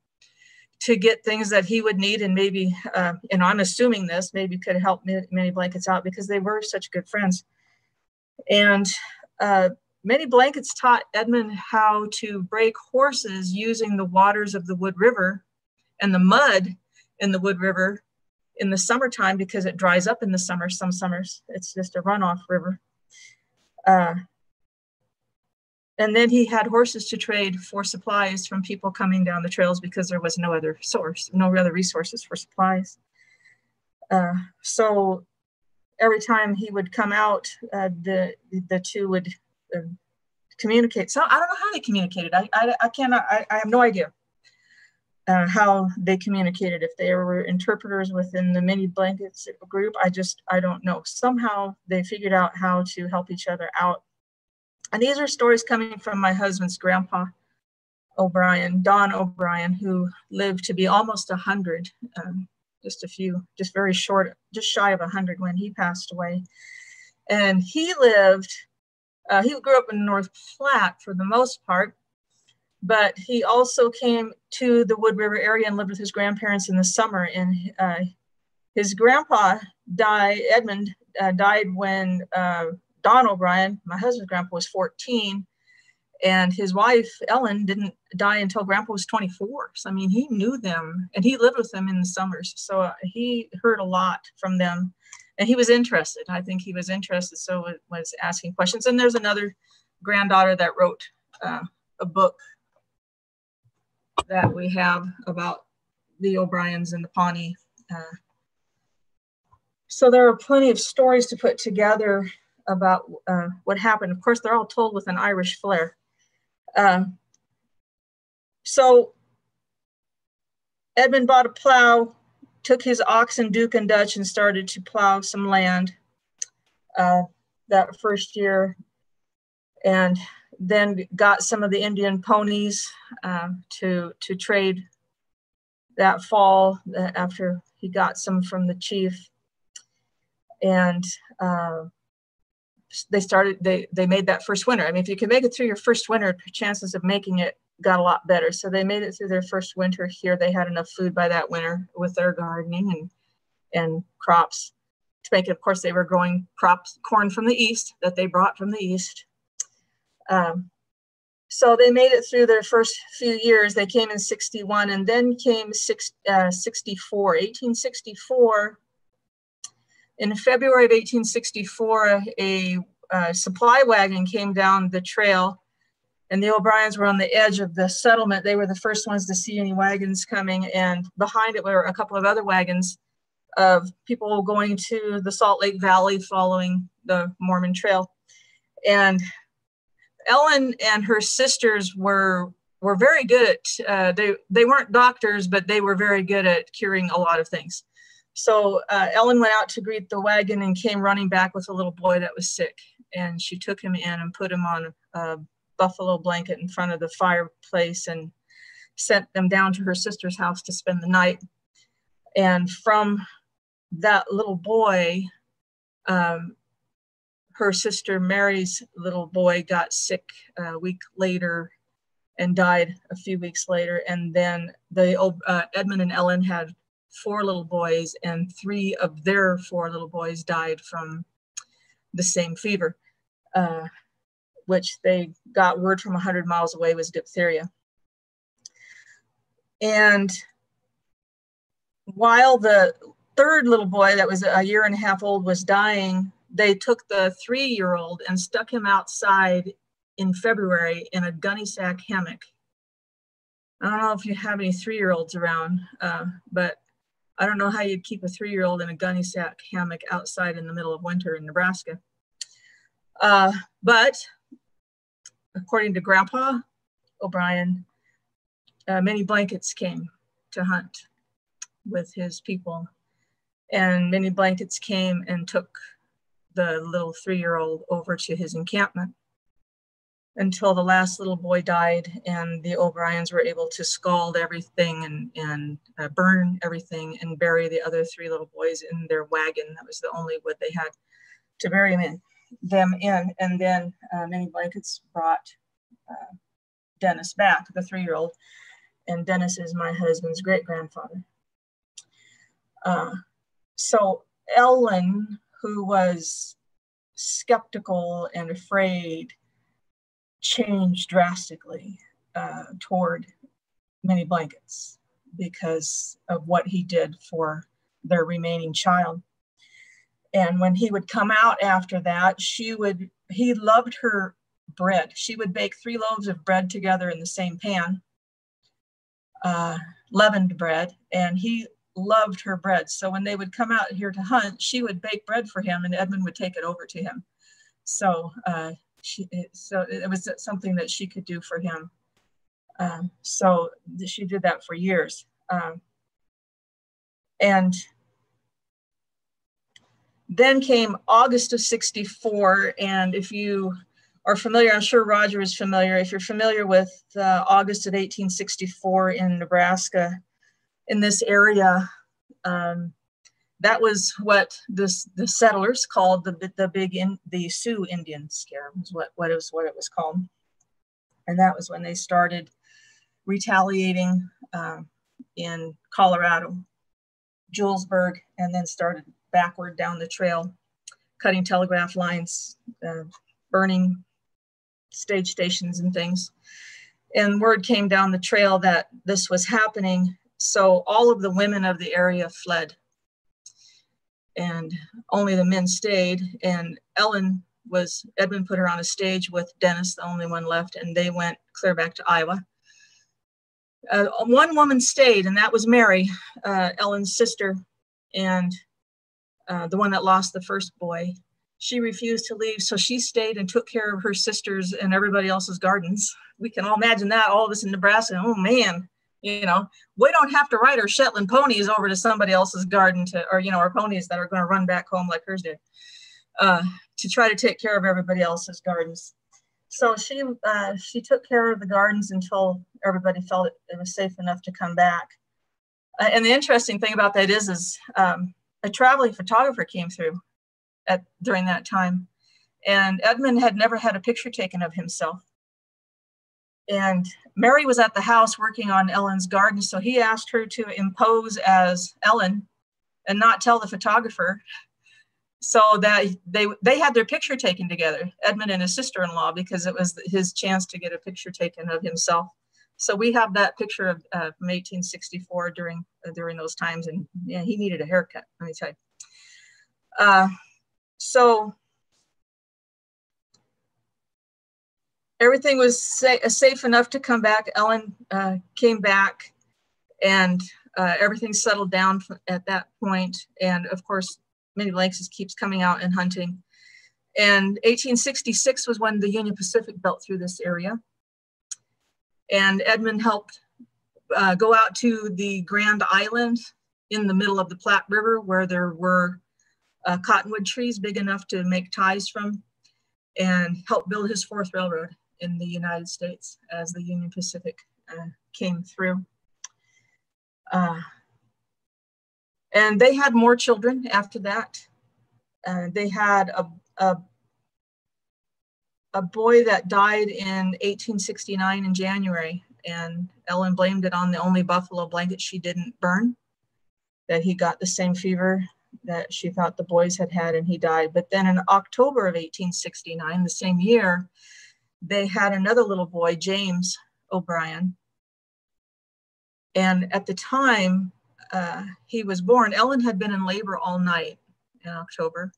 to get things that he would need and maybe uh, and i'm assuming this maybe could help many blankets out because they were such good friends. And uh, many blankets taught edmund how to break horses using the waters of the wood river and the mud in the wood river in the summertime because it dries up in the summer some summers. It's just a runoff river. Uh, and then he had horses to trade for supplies from people coming down the trails because there was no other source, no other resources for supplies. Uh, so every time he would come out, uh, the the two would uh, communicate. So I don't know how they communicated. I I, I cannot. I, I have no idea uh, how they communicated. If they were interpreters within the many blankets group, I just I don't know. Somehow they figured out how to help each other out and these are stories coming from my husband's grandpa, O'Brien, Don O'Brien, who lived to be almost 100, um, just a few, just very short, just shy of 100 when he passed away. And he lived, uh, he grew up in North Platte for the most part, but he also came to the Wood River area and lived with his grandparents in the summer. And uh, his grandpa died, Edmund, uh, died when uh, Don O'Brien, my husband's grandpa, was 14, and his wife Ellen didn't die until grandpa was 24. So I mean, he knew them, and he lived with them in the summers. So uh, he heard a lot from them, and he was interested. I think he was interested, so was asking questions. And there's another granddaughter that wrote uh, a book that we have about the O'Briens and the Pawnee. Uh, so there are plenty of stories to put together about uh, what happened. Of course, they're all told with an Irish flair. Uh, so Edmund bought a plow took his oxen, Duke and Dutch, and started to plow some land uh, that first year. And then got some of the Indian ponies uh, to, to trade that fall uh, after he got some from the chief. And uh, they started, they, they made that first winter. I mean, if you can make it through your first winter, chances of making it got a lot better. So they made it through their first winter here. They had enough food by that winter with their gardening and, and crops to make it. Of course, they were growing crops, corn from the east that they brought from the east. Um, so they made it through their first few years. They came in 61 and then came six, uh, 64, 1864. In February of 1864, a, supply wagon came down the trail and the O'Briens were on the edge of the settlement. They were the first ones to see any wagons coming, and behind it were a couple of other wagons of people going to the Salt Lake Valley following the Mormon Trail. And Ellen and her sisters were were very good. At, uh, they they weren't doctors, but they were very good at curing a lot of things. So uh, Ellen went out to greet the wagon and came running back with a little boy that was sick, and she took him in and put him on a buffalo blanket in front of the fireplace and sent them down to her sister's house to spend the night. And from that little boy, um, her sister Mary's little boy got sick a week later and died a few weeks later. And then the uh, Edmund and Ellen had four little boys, and three of their four little boys died from the same fever, uh, which they got word from 100 miles away was diphtheria. And while the third little boy that was a year and a half old was dying, they took the three year old and stuck him outside in February in a gunny sack hammock. I don't know if you have any three year olds around, uh, but I don't know how you'd keep a three year old in a gunny sack hammock outside in the middle of winter in Nebraska. Uh, but according to Grandpa O'Brien, uh, many blankets came to hunt with his people, and many blankets came and took the little three-year-old over to his encampment until the last little boy died and the O'Briens were able to scald everything and, and uh, burn everything and bury the other three little boys in their wagon. That was the only wood they had to bury them in. Them in. And then uh, many blankets brought uh, Dennis back, the three-year-old. And Dennis is my husband's great-grandfather. Uh, so Ellen who was skeptical and afraid changed drastically uh, toward many blankets because of what he did for their remaining child. And when he would come out after that, she would, he loved her bread. She would bake three loaves of bread together in the same pan, uh, leavened bread, and he loved her bread. So when they would come out here to hunt, she would bake bread for him and Edmund would take it over to him. So uh, she, so it was something that she could do for him. Um, so she did that for years. Um, and then came August of 64. And if you are familiar, I'm sure Roger is familiar. If you're familiar with uh, August of 1864 in Nebraska, in this area. Um, that was what this, the settlers called the, the big in, the Sioux Indian scare was what, what it was what it was called. And that was when they started retaliating uh, in Colorado, Julesburg, and then started backward down the trail, cutting telegraph lines, uh, burning stage stations and things. And word came down the trail that this was happening so all of the women of the area fled and only the men stayed. And Ellen was, Edmund put her on a stage with Dennis, the only one left, and they went clear back to Iowa. Uh, one woman stayed, and that was Mary, uh, Ellen's sister, and uh, the one that lost the first boy. She refused to leave, so she stayed and took care of her sisters and everybody else's gardens. We can all imagine that, all of us in Nebraska. Oh man, You know, we don't have to ride our Shetland ponies over to somebody else's garden to, or, you know, our ponies that are going to run back home like hers did, uh, to try to take care of everybody else's gardens. So she, uh, she took care of the gardens until everybody felt it, it was safe enough to come back. Uh, and the interesting thing about that is, is um, a traveling photographer came through at during that time, and Edmund had never had a picture taken of himself. And Mary was at the house working on Ellen's garden, so he asked her to impose as Ellen and not tell the photographer so that they they had their picture taken together edmund and his sister-in-law because it was his chance to get a picture taken of himself. So we have that picture of uh, from 1864 during uh, during those times and yeah he needed a haircut let me tell you. Uh, so everything was sa safe enough to come back. Ellen uh, came back and uh, everything settled down at that point. And of course, Many Blankets keeps coming out and hunting. And 1866 was when the Union Pacific built through this area. And Edmund helped uh, go out to the Grand Island in the middle of the Platte River where there were uh, cottonwood trees big enough to make ties from and helped build his fourth railroad in the United States as the Union Pacific uh, came through. Uh, and they had more children after that. Uh, they had a, a, a boy that died in 1869 in January, and Ellen blamed it on the only buffalo blanket she didn't burn, that he got the same fever that she thought the boys had had and he died. But then in October of 1869, the same year, they had another little boy, James O'Brien. And at the time uh, he was born, Ellen had been in labor all night in October.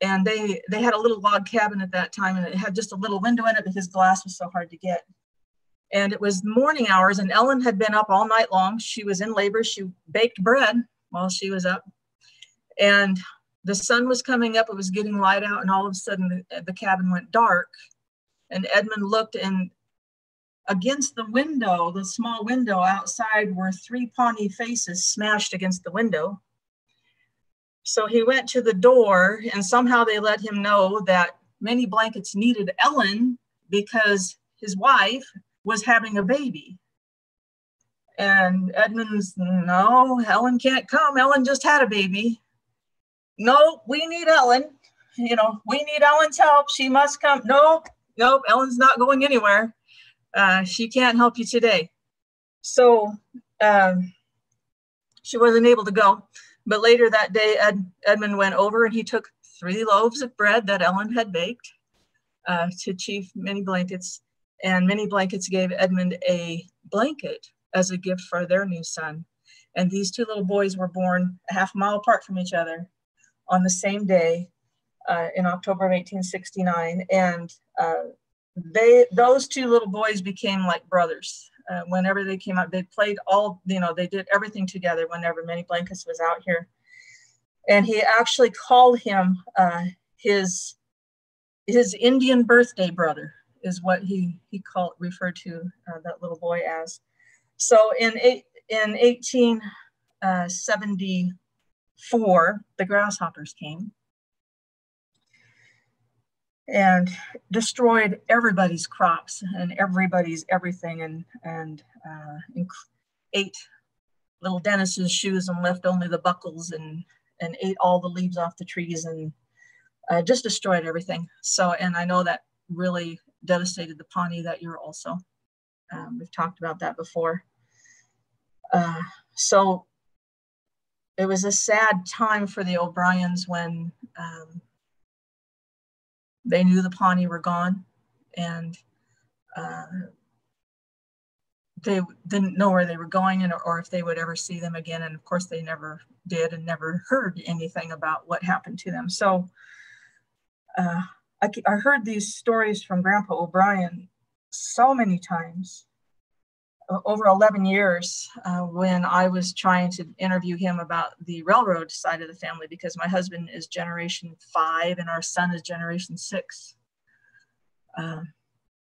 And they, they had a little log cabin at that time and it had just a little window in it because glass was so hard to get. And it was morning hours and Ellen had been up all night long. She was in labor. She baked bread while she was up. And the sun was coming up, it was getting light out, and all of a sudden the, the cabin went dark. And Edmund looked, and against the window, the small window outside, were three Pawnee faces smashed against the window. So he went to the door, and somehow they let him know that many blankets needed Ellen because his wife was having a baby. And Edmund's, no, Ellen can't come. Ellen just had a baby. No, we need Ellen. You know, we need Ellen's help. She must come. Nope, nope, Ellen's not going anywhere. Uh, she can't help you today. So um, she wasn't able to go. But later that day, Ed, Edmund went over and he took three loaves of bread that Ellen had baked uh, to Chief Many Blankets. And Many Blankets gave Edmund a blanket as a gift for their new son. And these two little boys were born a half mile apart from each other on the same day uh, in October of 1869. And uh, they those two little boys became like brothers. Uh, whenever they came out, they played all, you know, they did everything together whenever Many Blankets was out here. And he actually called him uh, his his Indian birthday brother is what he he called referred to uh, that little boy as. So in eight, in 1874, uh, the grasshoppers came and destroyed everybody's crops and everybody's everything and and uh, ate little Dennis's shoes and left only the buckles and and ate all the leaves off the trees and uh, just destroyed everything. So and I know that really devastated the Pawnee that year also. Um, we've talked about that before. Uh, so it was a sad time for the O'Briens when um, they knew the Pawnee were gone and uh, they didn't know where they were going and, or if they would ever see them again. And of course, they never did and never heard anything about what happened to them. So uh, I, I heard these stories from Grandpa O'Brien so many times over 11 years uh, when I was trying to interview him about the railroad side of the family because my husband is generation five and our son is generation six uh,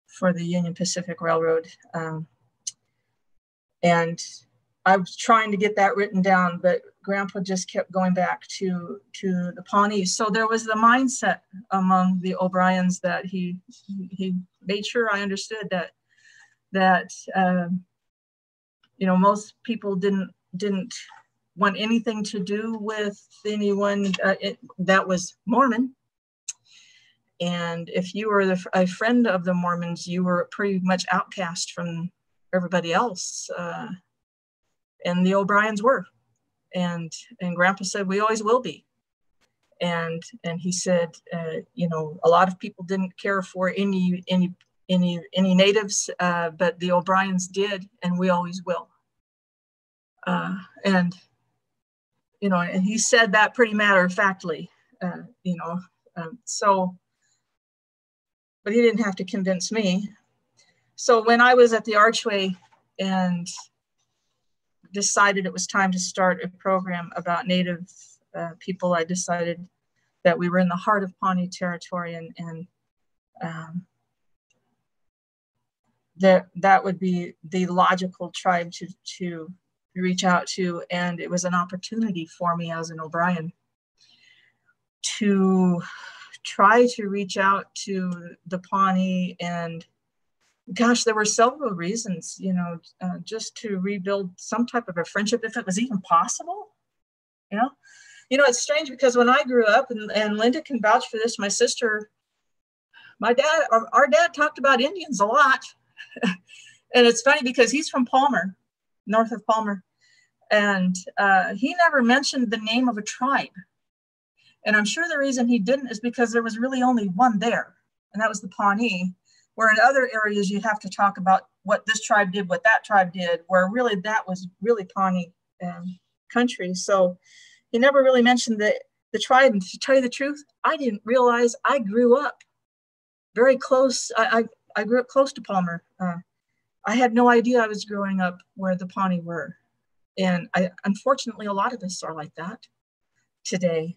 for the Union Pacific Railroad. Um, and I was trying to get that written down, but Grandpa just kept going back to to the Pawnees. So there was the mindset among the O'Briens that he he made sure I understood that that um, you know most people didn't didn't want anything to do with anyone uh, it, that was Mormon. And if you were the, a friend of the Mormons, you were pretty much outcast from everybody else. Uh, and the O'Briens were. And and Grandpa said we always will be. And and he said, uh, you know, a lot of people didn't care for any any any any natives, uh, but the O'Briens did, and we always will. Uh, and you know, and he said that pretty matter of factly, uh, you know. Um, so, but he didn't have to convince me. So when I was at the Archway and decided it was time to start a program about Native uh, people, I decided that we were in the heart of Pawnee territory and, and um, that that would be the logical tribe to, to reach out to. And it was an opportunity for me as an O'Brien to try to reach out to the Pawnee and gosh, there were several reasons, you know, uh, just to rebuild some type of a friendship, if it was even possible, you know. You know, it's strange because when I grew up, and, and Linda can vouch for this, my sister, my dad, our, our dad talked about Indians a lot. And it's funny because he's from Palmer, north of Palmer. And uh, he never mentioned the name of a tribe. And I'm sure the reason he didn't is because there was really only one there, and that was the Pawnee where in other areas you have to talk about what this tribe did, what that tribe did, where really that was really Pawnee um, country. So he never really mentioned the, the tribe. And to tell you the truth, I didn't realize I grew up very close. I, I, grew up close to Palmer. Uh, I had no idea I was growing up where the Pawnee were. And I, unfortunately, a lot of us are like that today.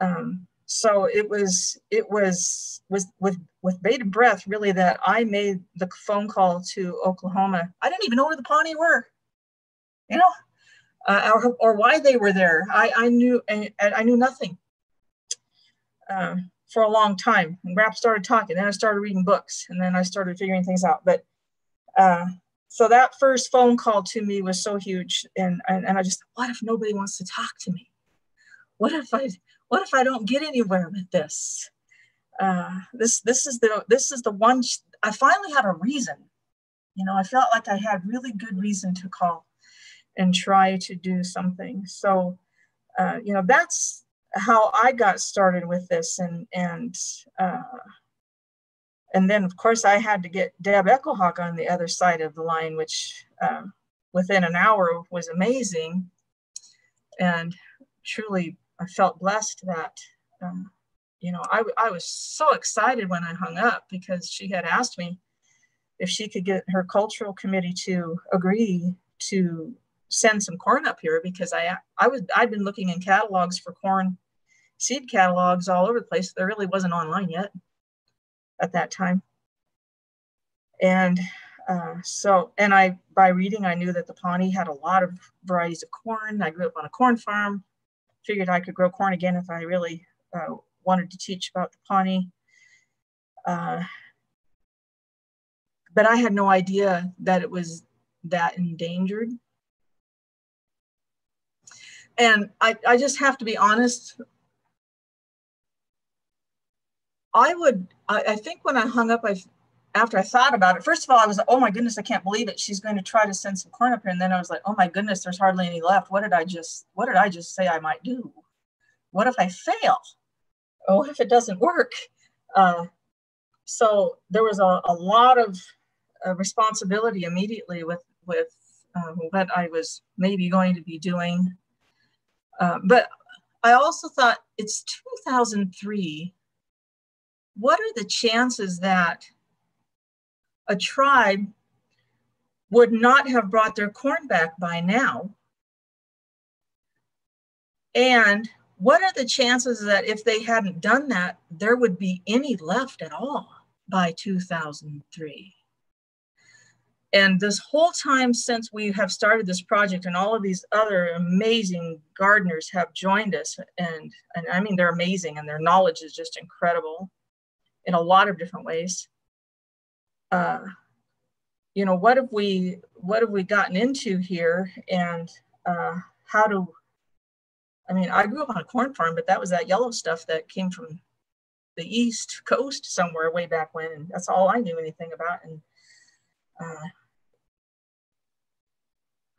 Um, so it was it was was with with bated breath really that I made the phone call to Oklahoma. I didn't even know where the Pawnee were, you know, uh, or, or why they were there. I, I knew and I knew nothing uh, for a long time. And Rap started talking, then I started reading books, and then I started figuring things out. But uh, so that first phone call to me was so huge, and, and and I just what if nobody wants to talk to me? What if I what if I don't get anywhere with this? Uh, this this is the this is the one I finally had a reason. You know, I felt like I had really good reason to call and try to do something. So, uh, you know, that's how I got started with this, and and uh, and then of course I had to get Deb Echohawk on the other side of the line, which uh, within an hour was amazing, and truly I felt blessed that, um, you know, I, I was so excited when I hung up because she had asked me if she could get her cultural committee to agree to send some corn up here because I I was I'd been looking in catalogs for corn seed catalogs all over the place. There really wasn't online yet at that time. And uh, so, and I, by reading, I knew that the Pawnee had a lot of varieties of corn. I grew up on a corn farm figured I could grow corn again if I really uh, wanted to teach about the Pawnee. Uh, but I had no idea that it was that endangered. And I, I just have to be honest. I would, I, I think when I hung up, I after I thought about it, first of all, I was like, oh my goodness, I can't believe it. She's going to try to send some corn up here. And then I was like, oh my goodness, there's hardly any left. What did I just, what did I just say I might do? What if I fail? Oh, if it doesn't work? Uh, so there was a, a lot of uh, responsibility immediately with, with uh, what I was maybe going to be doing. Uh, but I also thought it's 2003. What are the chances that a tribe would not have brought their corn back by now? And what are the chances that if they hadn't done that, there would be any left at all by 2003? and this whole time since we have started this project and all of these other amazing gardeners have joined us and, and I mean, they're amazing and their knowledge is just incredible in a lot of different ways. Uh, you know, what have we, what have we gotten into here and uh, how do, I mean, I grew up on a corn farm, but that was that yellow stuff that came from the East coast somewhere way back when. And that's all I knew anything about. And uh,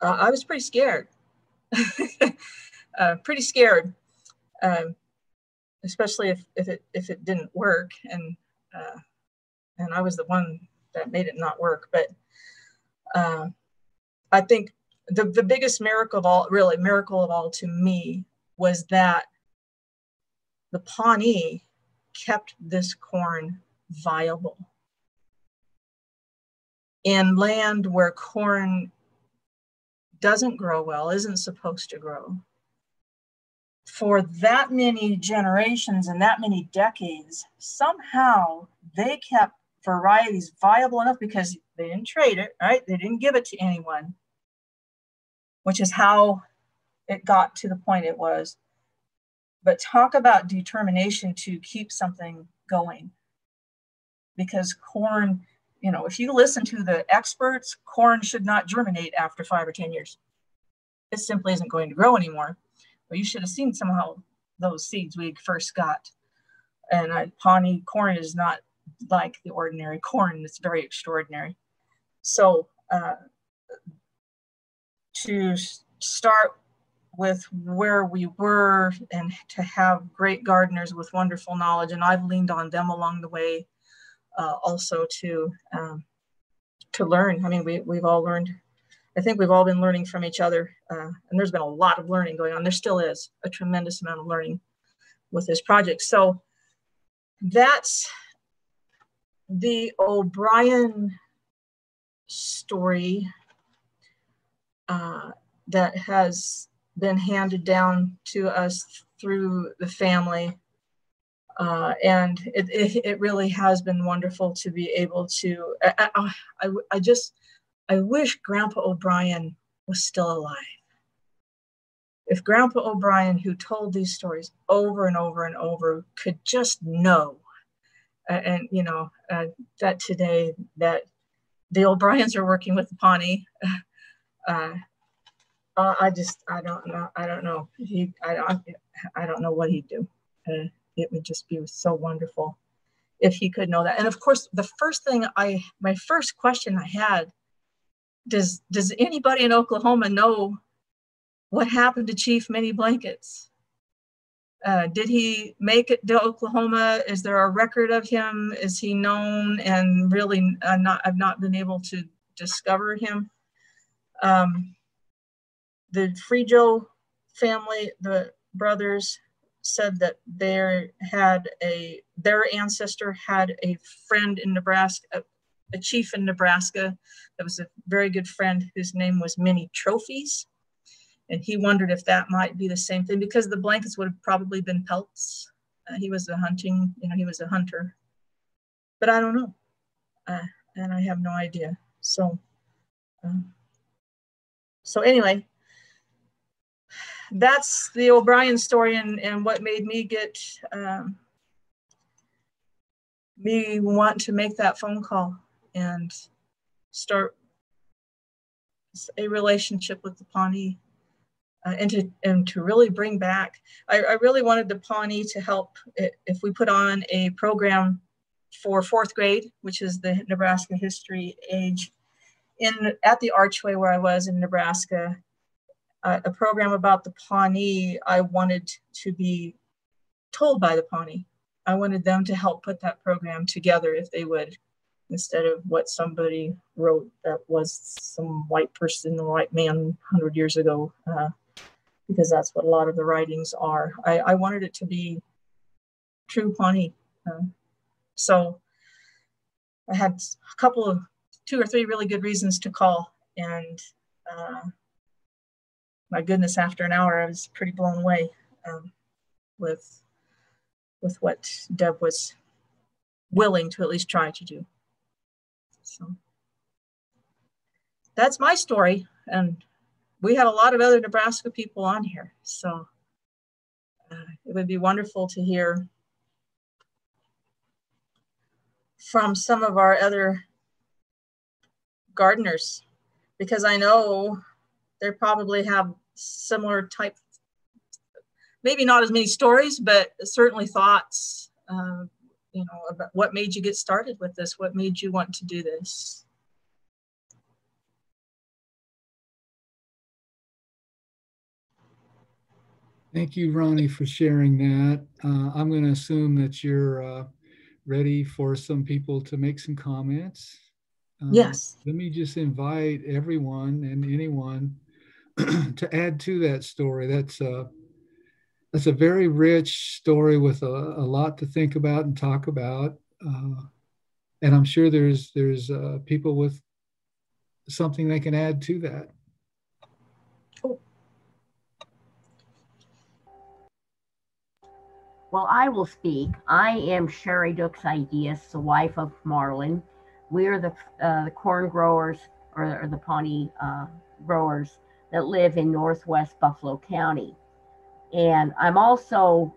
I was pretty scared, uh, pretty scared, um, especially if, if it if it didn't work, and uh, and I was the one that made it not work. But uh, I think the the biggest miracle of all, really miracle of all to me, was that the Pawnee kept this corn viable in land where corn doesn't grow well, isn't supposed to grow. For that many generations and that many decades, somehow they kept varieties viable enough because they didn't trade it, right? They didn't give it to anyone, which is how it got to the point it was. But talk about determination to keep something going. Because corn you know, if you listen to the experts, corn should not germinate after five or 10 years. It simply isn't going to grow anymore. But you should have seen somehow those seeds we first got. And uh, Pawnee corn is not like the ordinary corn, it's very extraordinary. So uh, to start with where we were and to have great gardeners with wonderful knowledge, and I've leaned on them along the way uh, also to um, to learn. I mean, we we've all learned. I think we've all been learning from each other, uh, and there's been a lot of learning going on. There still is a tremendous amount of learning with this project. So that's the O'Brien story uh, that has been handed down to us through the family uh, and it, it, it, really has been wonderful to be able to I, I, I just i wish grandpa o'brien was still alive. If grandpa o'brien who told these stories over and over and over could just know uh, and you know uh, that today that the o'briens are working with the pawnee uh, i just i don't know i don't know. He i don't i don't know what he'd do. Uh, it would just be so wonderful if he could know that. And of course, the first thing I, my first question I had, does does anybody in Oklahoma know what happened to Chief Many Blankets? Uh, did he make it to Oklahoma? Is there a record of him? Is he known? And really, I'm not, I've not been able to discover him. Um, the Free Joe family, the brothers, said that they had a their ancestor had a friend in Nebraska, a, chief in Nebraska that was a very good friend whose name was Many Trophies. And he wondered if that might be the same thing because the blankets would have probably been pelts. Uh, he was a hunting, you know, he was a hunter. But I don't know. Uh, and I have no idea. So, um, so anyway, that's the O'Brien story and, and what made me get um, me want to make that phone call and start a relationship with the Pawnee uh, and to and to really bring back. I, I really wanted the Pawnee to help if we put on a program for fourth grade, which is the Nebraska history age, in at the Archway where I was in Nebraska uh, a program about the Pawnee, I wanted to be told by the Pawnee. I wanted them to help put that program together if they would, instead of what somebody wrote that was some white person, white man 100 years ago, uh, because that's what a lot of the writings are. I, I wanted it to be true Pawnee. Uh, so I had a couple of two or three really good reasons to call and uh, my goodness, after an hour, I was pretty blown away um, with with what Deb was willing to at least try to do. So, that's my story. And we have a lot of other Nebraska people on here. So uh, it would be wonderful to hear from some of our other gardeners because I know they probably have similar type, maybe not as many stories, but certainly thoughts, uh, you know, about what made you get started with this? What made you want to do this? Thank you, Ronnie, for sharing that. Uh, I'm going to assume that you're uh, ready for some people to make some comments. Um, yes. Let me just invite everyone and anyone to add to that story. That's a that's a very rich story with a, a lot to think about and talk about. Uh, and I'm sure there's there's uh, people with something they can add to that. Well, I will speak. I am Sherry Dukes Ideas, the wife of Marlin. We are the, uh, the corn growers or, or the Pawnee uh, growers that live in northwest Buffalo County. And I'm also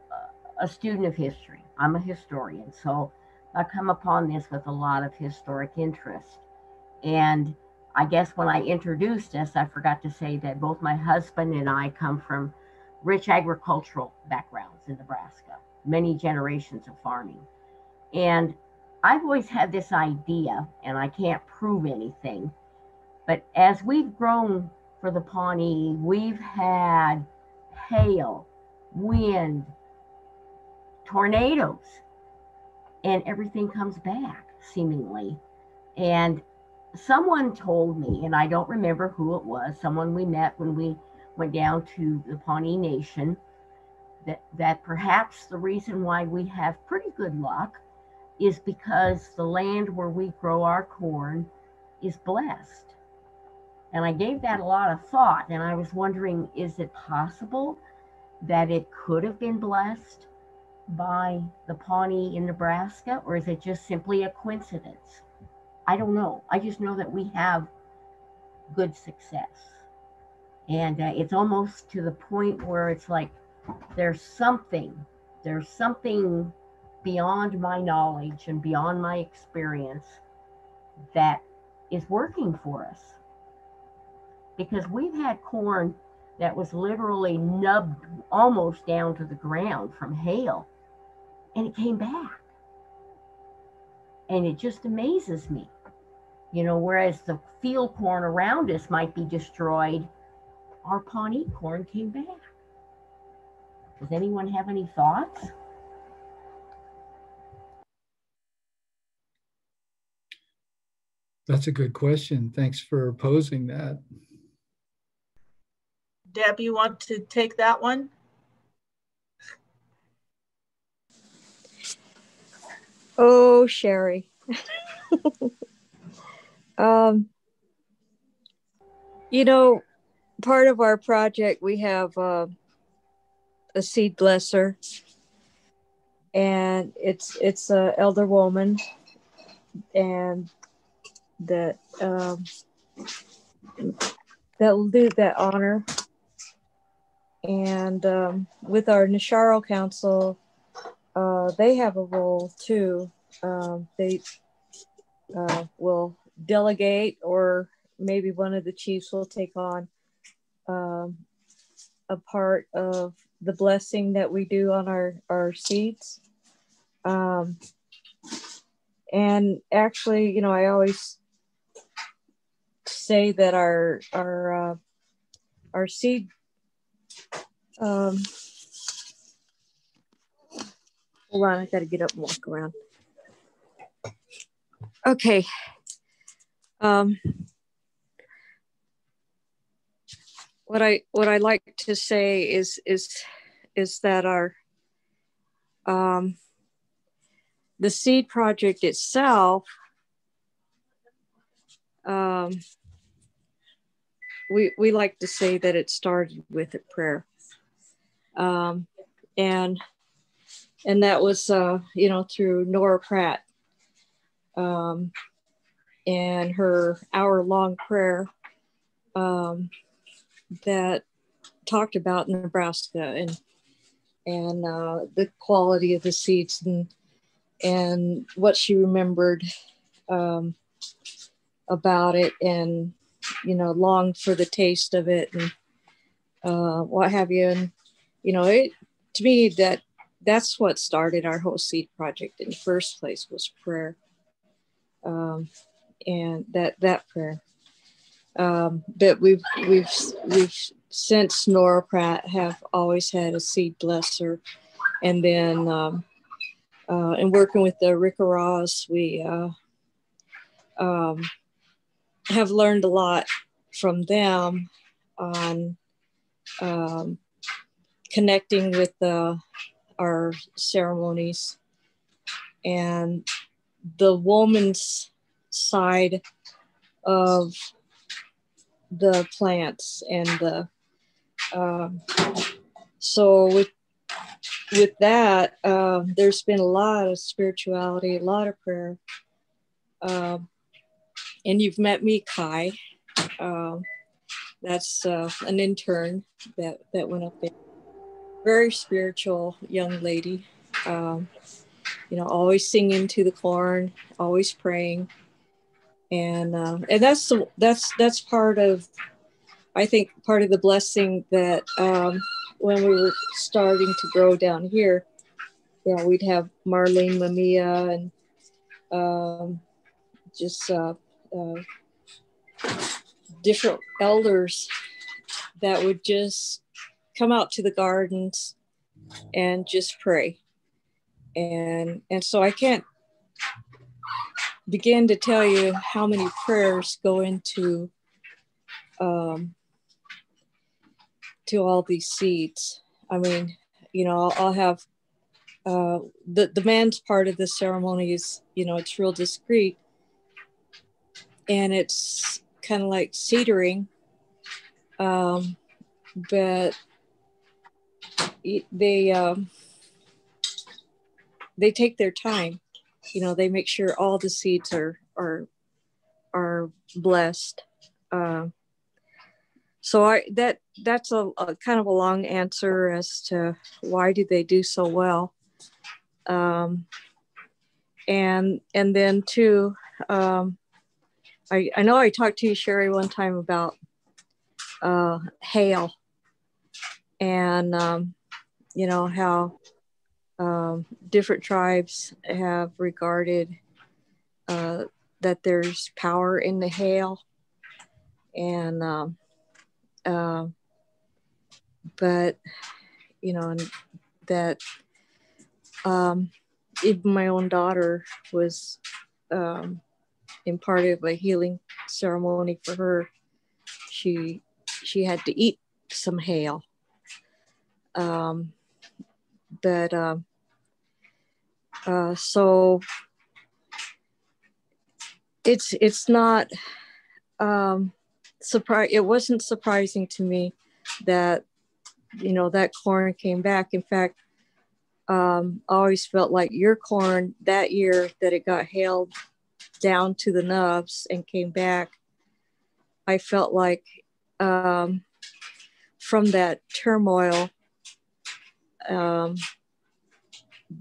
a student of history. I'm a historian, so I come upon this with a lot of historic interest. And I guess when I introduced this, I forgot to say that both my husband and I come from rich agricultural backgrounds in Nebraska, many generations of farming. And I've always had this idea, and I can't prove anything, but as we've grown for the Pawnee, we've had hail, wind, tornadoes, and everything comes back seemingly. And someone told me, and I don't remember who it was, someone we met when we went down to the Pawnee Nation, that, that perhaps the reason why we have pretty good luck is because the land where we grow our corn is blessed. And I gave that a lot of thought, and I was wondering is it possible that it could have been blessed by the Pawnee in Nebraska, or is it just simply a coincidence? I don't know. I just know that we have good success. And uh, it's almost to the point where it's like there's something, there's something beyond my knowledge and beyond my experience that is working for us. Because we've had corn that was literally nubbed almost down to the ground from hail, and it came back. And it just amazes me. You know, whereas the field corn around us might be destroyed, our Pawnee corn came back. Does anyone have any thoughts? That's a good question. Thanks for posing that. Deb, you want to take that one? Oh, Sherry. um, you know, part of our project, we have uh, a seed blesser, and it's it's a elder woman, and that um, that will do that honor. And um, with our Nasharo Council, uh, they have a role too. Um, they uh, will delegate, or maybe one of the chiefs will take on um, a part of the blessing that we do on our, our seeds. Um, and actually, you know, I always say that our our uh, our seed um, hold on, I got to get up and walk around. Okay. Um, what I what I like to say is is is that our um, the seed project itself um, we we like to say that it started with a prayer um, and and that was uh, you know through nora pratt. Um, and her hour long prayer um, that talked about Nebraska and and uh, the quality of the seeds and and what she remembered um, about it and you know longed for the taste of it and uh, what have you. And you know it to me that that's what started our whole seed project in the first place was prayer. Um, and that that prayer. Um, but we've we've we've since Nora Pratt have always had a seed blesser, and then um, uh, and working with the Rick Ross, we uh, um, have learned a lot from them on um, connecting with the, our ceremonies. And the woman's side of the plants and the um, so with with that uh, there's been a lot of spirituality a lot of prayer. Um, and you've met Mikai. Um, that's uh, an intern that that went up there very spiritual young lady. Um, you know always singing to the corn always praying. And uh, and that's that's that's part of I think part of the blessing that um, when we were starting to grow down here, you know, we'd have Marlene Mamiya and um, just uh, uh, different elders that would just come out to the gardens and just pray. And and so I can't begin to tell you how many prayers go into um, to all these seeds. I mean, you know, I'll, I'll have uh, the the man's part of the ceremony is, you know, it's real discreet, and it's kind of like cedering, um, but they um, they take their time. You know they make sure all the seeds are are are blessed. Uh, so i that that's a, a, kind of a long answer as to why do they do so well. Um, and and then too um, I, I know i talked to you sherry one time about uh, hail and um, you know how um, different tribes have regarded uh, that there's power in the hail, and um, uh, but you know, and that um, even my own daughter was um, in part of a healing ceremony for her. She she had to eat some hail. Um, but um, uh, so it's it's not um, surprise. It wasn't surprising to me that you know that corn came back. In fact, um, I always felt like your corn that year that it got hailed down to the nubs and came back. I felt like um, from that turmoil um,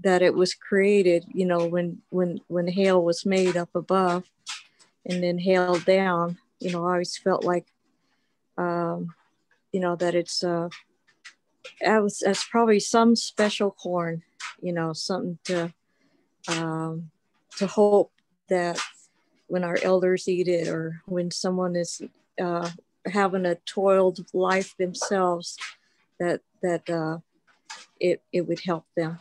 that it was created you know when when when hail was made up above and then hail down you know i always felt like um you know that it's uh that was that's probably some special corn you know something to um to hope that when our elders eat it or when someone is uh having a toiled life themselves that that uh it it would help them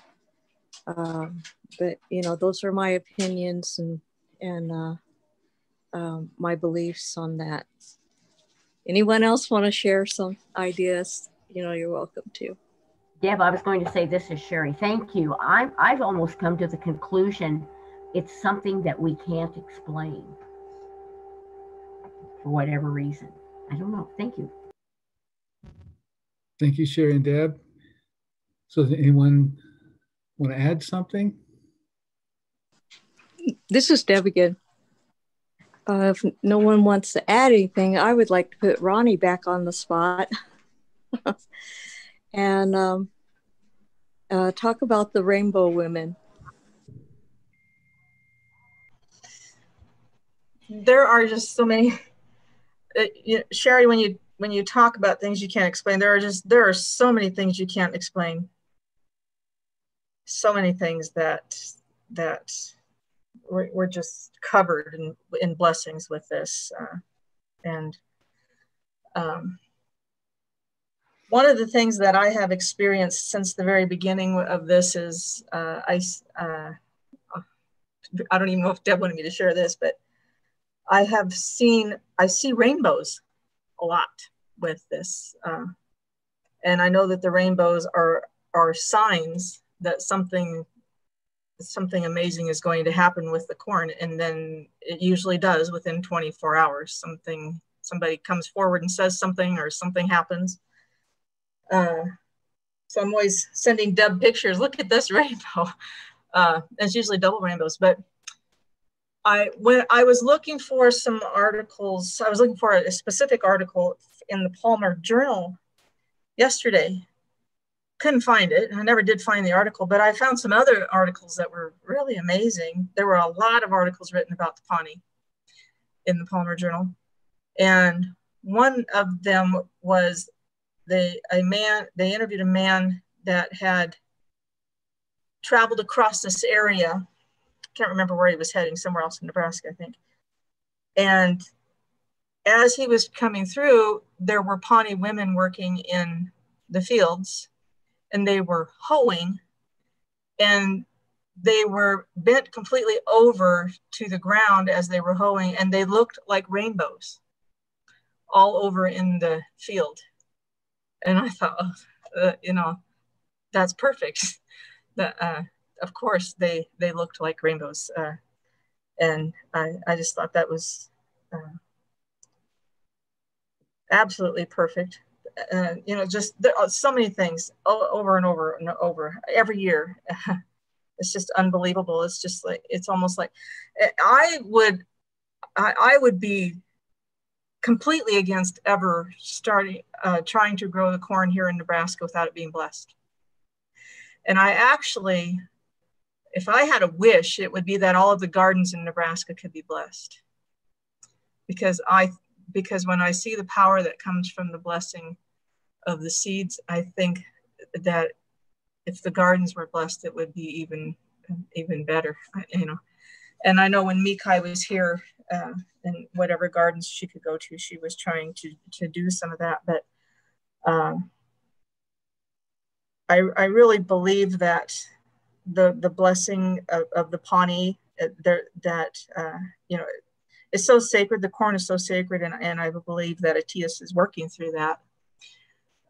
um, but you know, those are my opinions and and uh, um, my beliefs on that. Anyone else want to share some ideas? You know, you're welcome to. Deb, I was going to say this is Sherry. Thank you. I'm, I've almost come to the conclusion it's something that we can't explain for whatever reason. I don't know. Thank you. Thank you, Sherry and Deb. So, does anyone Want to add something? This is Deb again. Uh, if no one wants to add anything, I would like to put Ronnie back on the spot and um, uh, talk about the Rainbow Women. There are just so many. Uh, you Sherry, when you when you talk about things you can't explain, there are just there are so many things you can't explain. So many things that that we're, we're just covered in, in blessings with this. Uh, and um, one of the things that I have experienced since the very beginning of this is uh, I, uh, I don't even know if Deb wanted me to share this, but I have seen, I see rainbows a lot with this. Uh, and I know that the rainbows are, are signs that something something amazing is going to happen with the corn and then it usually does within 24 hours. Something somebody comes forward and says something or something happens. Uh, so i'm always sending deb pictures. Look at this rainbow. Uh, it's usually double rainbows but i when i was looking for some articles i was looking for a specific article in the palmer journal yesterday couldn't find it. I never did find the article, but I found some other articles that were really amazing. There were a lot of articles written about the Pawnee in the Palmer Journal. And one of them was they a man they interviewed a man that had traveled across this area. Can't remember where he was heading, somewhere else in Nebraska, I think. And as he was coming through, there were Pawnee women working in the fields and they were hoeing and they were bent completely over to the ground as they were hoeing and they looked like rainbows all over in the field. And i thought uh, you know that's perfect. Uh, of course they they looked like rainbows uh, and I, I just thought that was uh, absolutely perfect uh, you know, just there are so many things over and over and over every year. it's just unbelievable. It's just like it's almost like eh, I would, I, I would be completely against ever starting uh, trying to grow the corn here in Nebraska without it being blessed. And I actually, if I had a wish, it would be that all of the gardens in Nebraska could be blessed. Because I because when I see the power that comes from the blessing of the seeds, I think that if the gardens were blessed, it would be even even better, you know. And I know when Mikai was here, uh, and whatever gardens she could go to, she was trying to to do some of that. But um, I I really believe that the the blessing of, of the Pawnee uh, there that uh, you know is so sacred. The corn is so sacred, and and I believe that Atias is working through that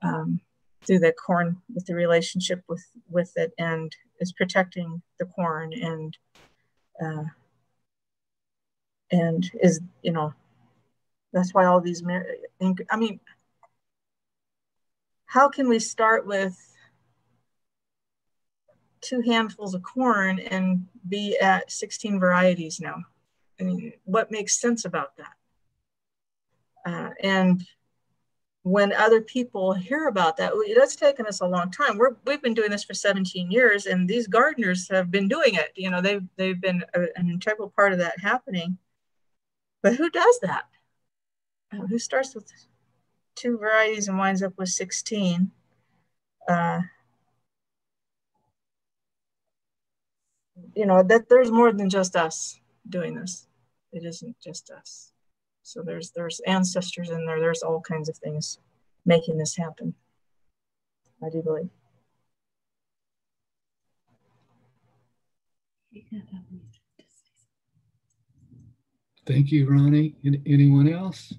um, through the corn with the relationship with with it and is protecting the corn and uh, and is you know that's why all these i mean how can we start with two handfuls of corn and be at 16 varieties now? I mean what makes sense about that? Uh, and when other people hear about that, it's taken us a long time. We're, we've been doing this for 17 years, and these gardeners have been doing it. You know, they've they've been a, an integral part of that happening. But who does that? Uh, who starts with two varieties and winds up with 16? Uh, you know that there's more than just us doing this. It isn't just us. So there's there's ancestors in there. There's all kinds of things making this happen. I do believe. Thank you, Ronnie. Anyone else?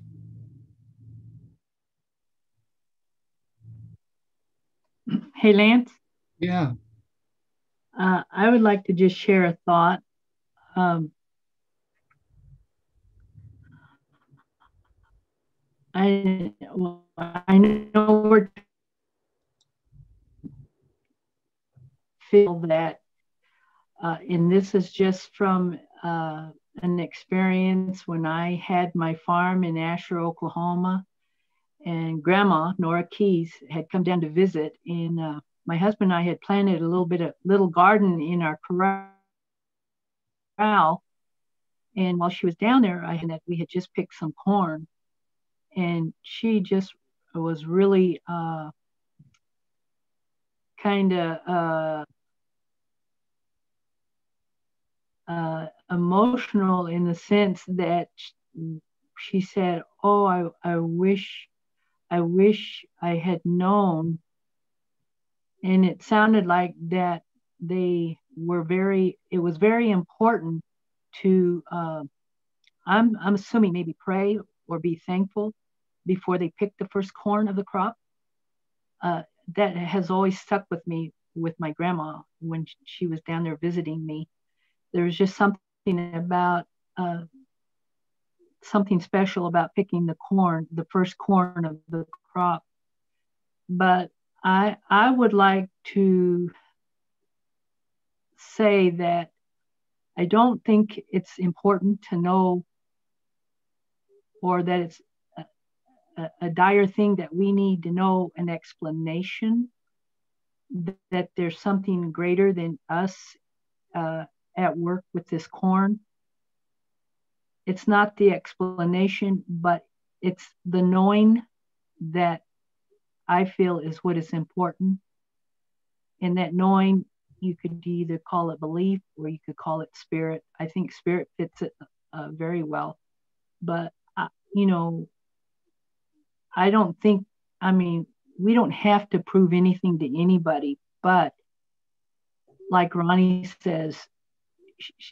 Hey, Lance. Yeah. Uh, I would like to just share a thought. Um, I I know we're feel that, uh, and this is just from uh, an experience when I had my farm in Asher, Oklahoma, and Grandma Nora Keys had come down to visit. And uh, my husband and I had planted a little bit of little garden in our corral. And while she was down there, I had we had just picked some corn, and she just was really uh, kind of uh, uh, emotional in the sense that she said, "Oh, I, I wish, I wish I had known." And it sounded like that they were very. It was very important to. Uh, I'm I'm assuming maybe pray or be thankful before they pick the first corn of the crop. Uh, that has always stuck with me with my grandma when she was down there visiting me there was just something about uh, something special about picking the corn, the first corn of the crop. But I I would like to say that I don't think it's important to know or that it's a, a, dire thing that we need to know an explanation that there's something greater than us uh, at work with this corn. It's not the explanation, but it's the knowing that I feel is what is important. And that knowing, you could either call it belief or you could call it spirit. I think spirit fits it uh, very well. But, uh, you know, I don't think, I mean, we don't have to prove anything to anybody, but like Ronnie says,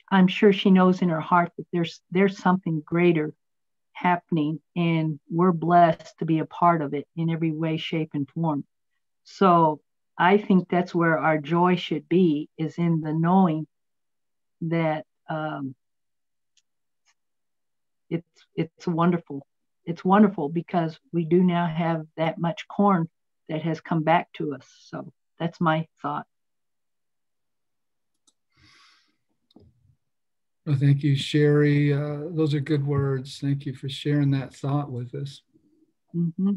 I'm sure she knows in her heart that there's there's something greater happening, and we're blessed to be a part of it in every way, shape, and form. So I think that's where our joy should be is in the knowing that um, it's it's wonderful. It's wonderful because we do now have that much corn that has come back to us. So that's my thought. Well, thank you, Sherry. Uh, those are good words. Thank you for sharing that thought with us. Mm-hmm.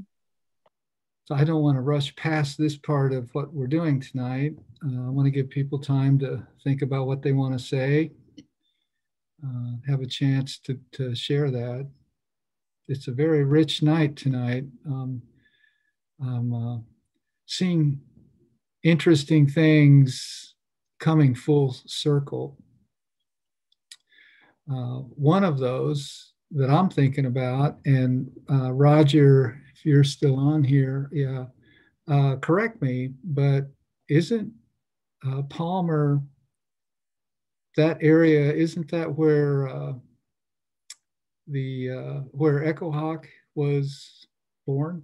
So I don't want to rush past this part of what we're doing tonight. Uh, I want to give people time to think about what they want to say, uh, have a chance to, to share that. It's a very rich night tonight. Um, I'm uh, seeing interesting things coming full circle uh, one of those that I'm thinking about, and uh, Roger, if you're still on here, yeah, uh, correct me, but isn't uh, Palmer that area? Isn't that where uh, the uh, where Echo Hawk was born?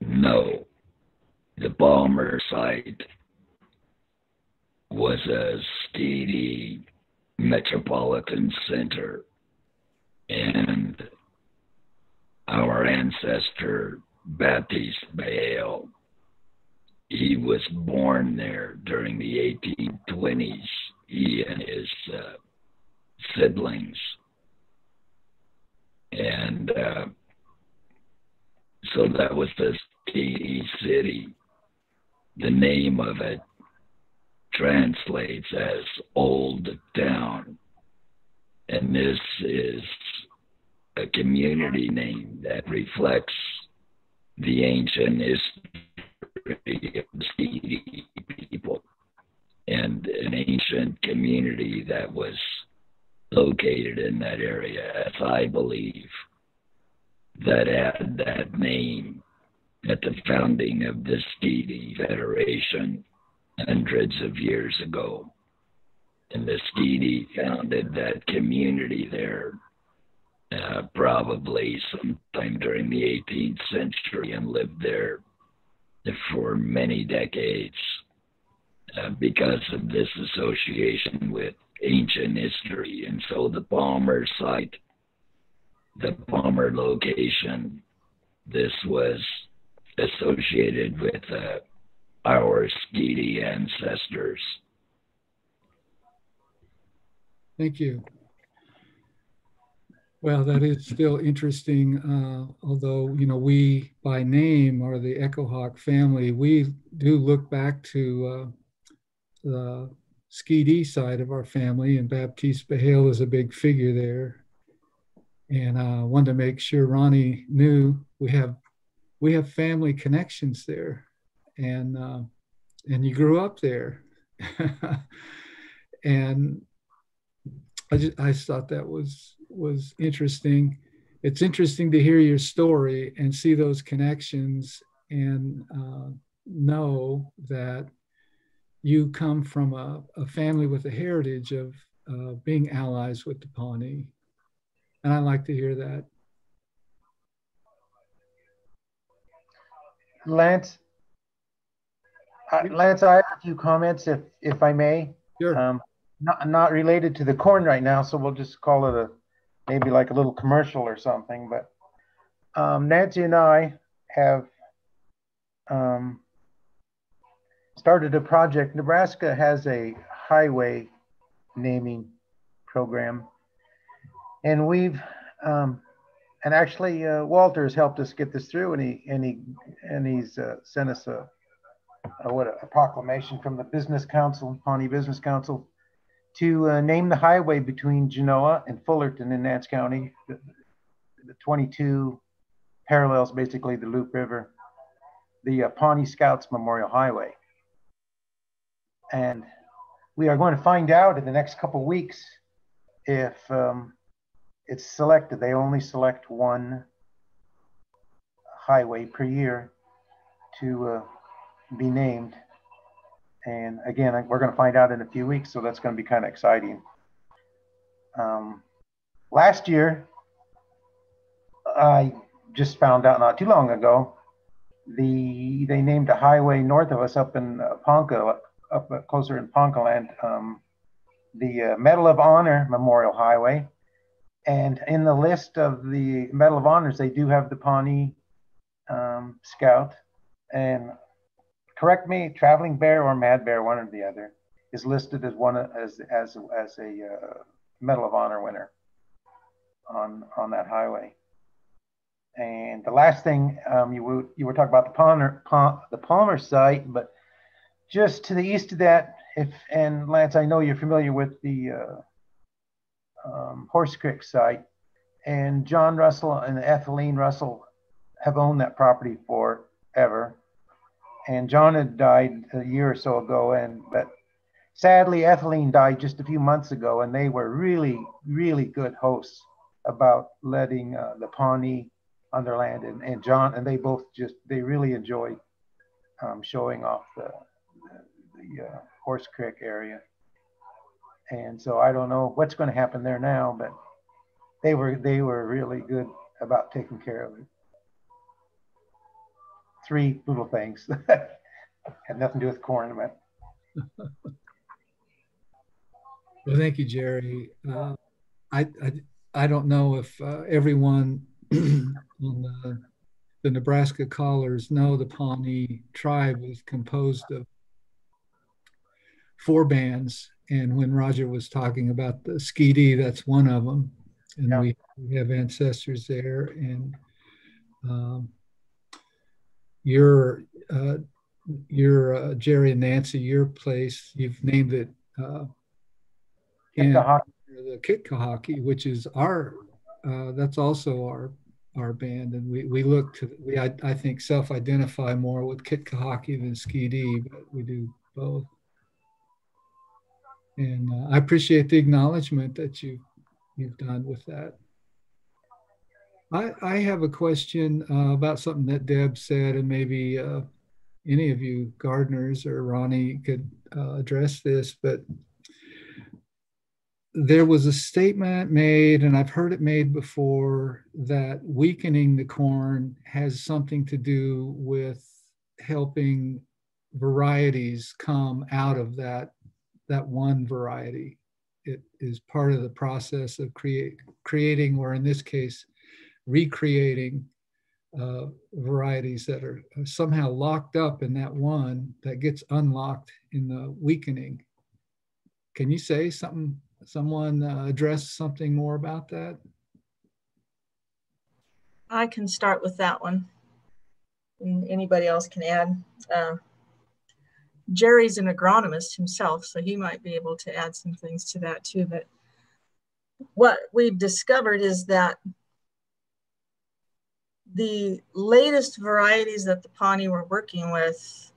No, the Palmer site was a Skidi metropolitan center. And our ancestor, Baptiste Bayhylle, he was born there during the 1820s, he and his uh, siblings. And uh, so that was the city. The name of it translates as old town. And this is a community name that reflects the ancient history of the people and an ancient community that was located in that area, as I believe, that had that name at the founding of the Skidi Federation hundreds of years ago. And the Skidi founded that community there uh, probably sometime during the 18th century and lived there for many decades uh, because of this association with ancient history. And so the Palmer site, the Palmer location, this was associated with uh, our Skidi ancestors. Thank you. Well, that is still interesting. Uh, although, you know, we by name are the Echo Hawk family, we do look back to uh, the Ski side of our family, and Baptiste Bayhylle is a big figure there. And I uh, wanted to make sure Ronnie knew we have we have family connections there, and uh, and you grew up there, and I just I just thought that was was interesting. It's interesting to hear your story and see those connections and uh, know that you come from a, a, family with a heritage of uh, being allies with the Pawnee. And I like to hear that. Lance, uh, Lance, I have a few comments, if if I may. Sure. Um, not not related to the corn right now, so we'll just call it a maybe like a little commercial or something. But um, Nancy and I have um, started a project. Nebraska has a highway naming program, and we've um, and actually uh, Walter has helped us get this through, and he and he and he's uh, sent us a, a what a proclamation from the Business Council, Pawnee Business Council, to uh, name the highway between Genoa and Fullerton in Nance County. The, the 22 parallels basically the Loup River, the uh, Pawnee Scouts Memorial Highway. And we are going to find out in the next couple weeks if um, it's selected. They only select one highway per year to uh, be named. And again, we're going to find out in a few weeks, so that's going to be kind of exciting. Um, last year, I just found out not too long ago, the they named a highway north of us up in uh, Ponca, up uh, closer in Ponca land, um, the uh, Medal of Honor Memorial Highway. And in the list of the Medal of Honors, they do have the Pawnee um, Scout. And correct me, Traveling Bear or Mad Bear, one or the other, is listed as one as as as a uh, Medal of Honor winner on on that highway. And the last thing um, you were you were talking about the Palmer Palm, the Palmer site, but just to the east of that, if and Lance, I know you're familiar with the uh, um, Horse Creek site, and John Russell and Ethelene Russell have owned that property forever. And John had died a year or so ago, and but sadly Ethelene died just a few months ago, and they were really, really good hosts about letting uh, the Pawnee on their land, and, and John and they both just they really enjoyed um, showing off the the, uh, Horse Creek area, and so I don't know what's going to happen there now, but they were they were really good about taking care of it three little things. Had nothing to do with corn, but. well, thank you, Jerry. Uh, I, I, I don't know if uh, everyone on the, the Nebraska callers know the Pawnee tribe is composed of four bands. And when Roger was talking about the Skedee, that's one of them. And yeah. we, we have ancestors there. And um, your uh, your uh, Jerry and Nancy, your place, you've named it uh, in the Kitkahaki, which is our uh, that's also our our band, and we we look to we I, I think self-identify more with Kitkahaki than Skidi, but we do both. And uh, I appreciate the acknowledgement that you you've done with that. I, I have a question uh, about something that Deb said, and maybe uh, any of you gardeners or Ronnie could uh, address this, but there was a statement made, and I've heard it made before, that weakening the corn has something to do with helping varieties come out of that that one variety. It is part of the process of create, creating, or in this case, recreating uh, varieties that are somehow locked up in that one that gets unlocked in the weakening. Can you say something someone uh, address something more about that? I can start with that one. And anybody else can add. Uh, Jerry's an agronomist himself, so he might be able to add some things to that too. But what we've discovered is that the latest varieties that the Pawnee were working with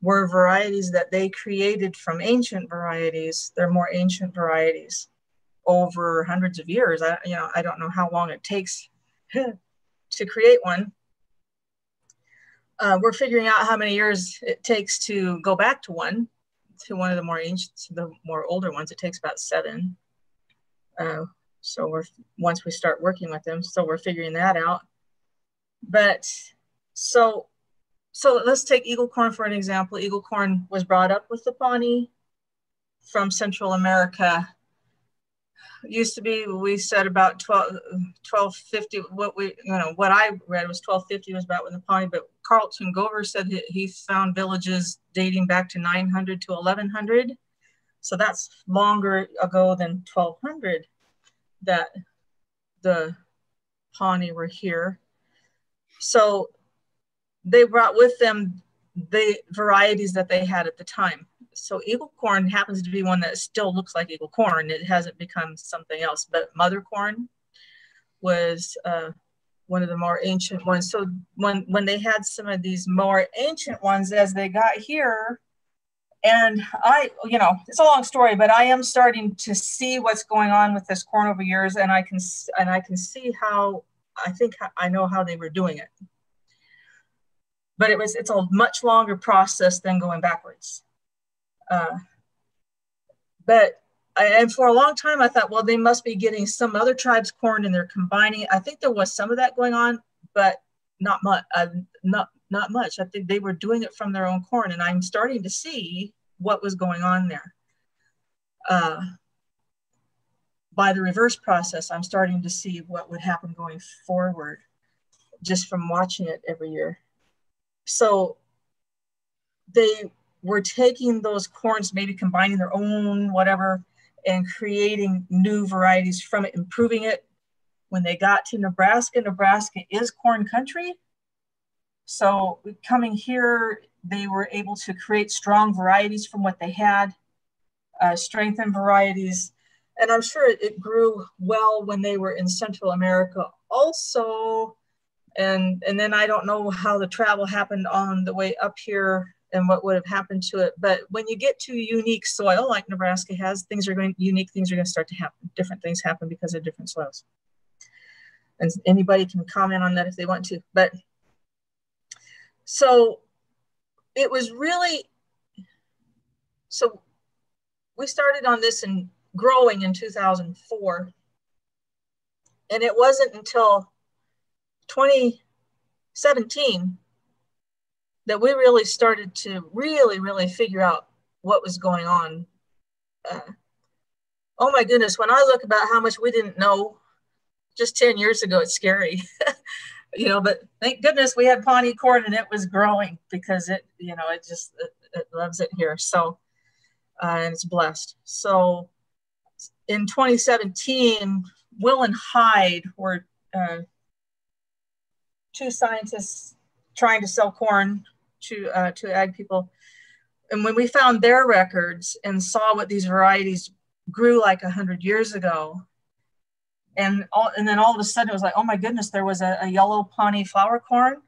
were varieties that they created from ancient varieties. They're more ancient varieties over hundreds of years. I, you know, I don't know how long it takes to create one. Uh, we're figuring out how many years it takes to go back to one, to one of the more ancient, the more older ones. It takes about seven. Uh, so we're once we start working with them, so we're figuring that out. But so so let's take eagle corn for an example. Eagle corn was brought up with the Pawnee from Central America used to be we said about 12 1250 what we you know what i read was 1250 was about when the pawnee but carlton gover said he found villages dating back to 900 to 1100 so that's longer ago than 1200 that the pawnee were here. So they brought with them the varieties that they had at the time so eagle corn happens to be one that still looks like eagle corn. It hasn't become something else, but mother corn was uh, one of the more ancient ones. So when when they had some of these more ancient ones as they got here, and I, you know, it's a long story, but I am starting to see what's going on with this corn over years, and I can and I can see how I think I know how they were doing it. But it was it's a much longer process than going backwards. Uh, but I, and for a long time, I thought, well, they must be getting some other tribe's corn and they're combining. I think there was some of that going on, but not much. Uh, not not much. I think they were doing it from their own corn, and I'm starting to see what was going on there. Uh, by the reverse process, I'm starting to see what would happen going forward, just from watching it every year. So they we're taking those corns, maybe combining their own whatever, and creating new varieties from it, improving it. When they got to Nebraska, Nebraska is corn country. So coming here, they were able to create strong varieties from what they had, uh, strengthen varieties. And I'm sure it, it grew well when they were in Central America also. And, and then I don't know how the travel happened on the way up here and what would have happened to it. But when you get to unique soil like Nebraska has, things are going unique things are going to start to happen. Different things happen because of different soils. And anybody can comment on that if they want to. But so it was really so we started on this and growing in 2004. And it wasn't until 2017 that we really started to really, really figure out what was going on. Uh, oh my goodness, when I look about how much we didn't know just 10 years ago, it's scary. you know, but thank goodness we had Pawnee corn and it was growing because it, you know, it just, it, it loves it here. So, uh, and it's blessed. So in 2017, Will and Hyde were uh, two scientists trying to sell corn to uh, to ag people. And when we found their records and saw what these varieties grew like hundred years ago, and all, and then all of a sudden it was like, oh my goodness, there was a, a yellow Pawnee flower corn.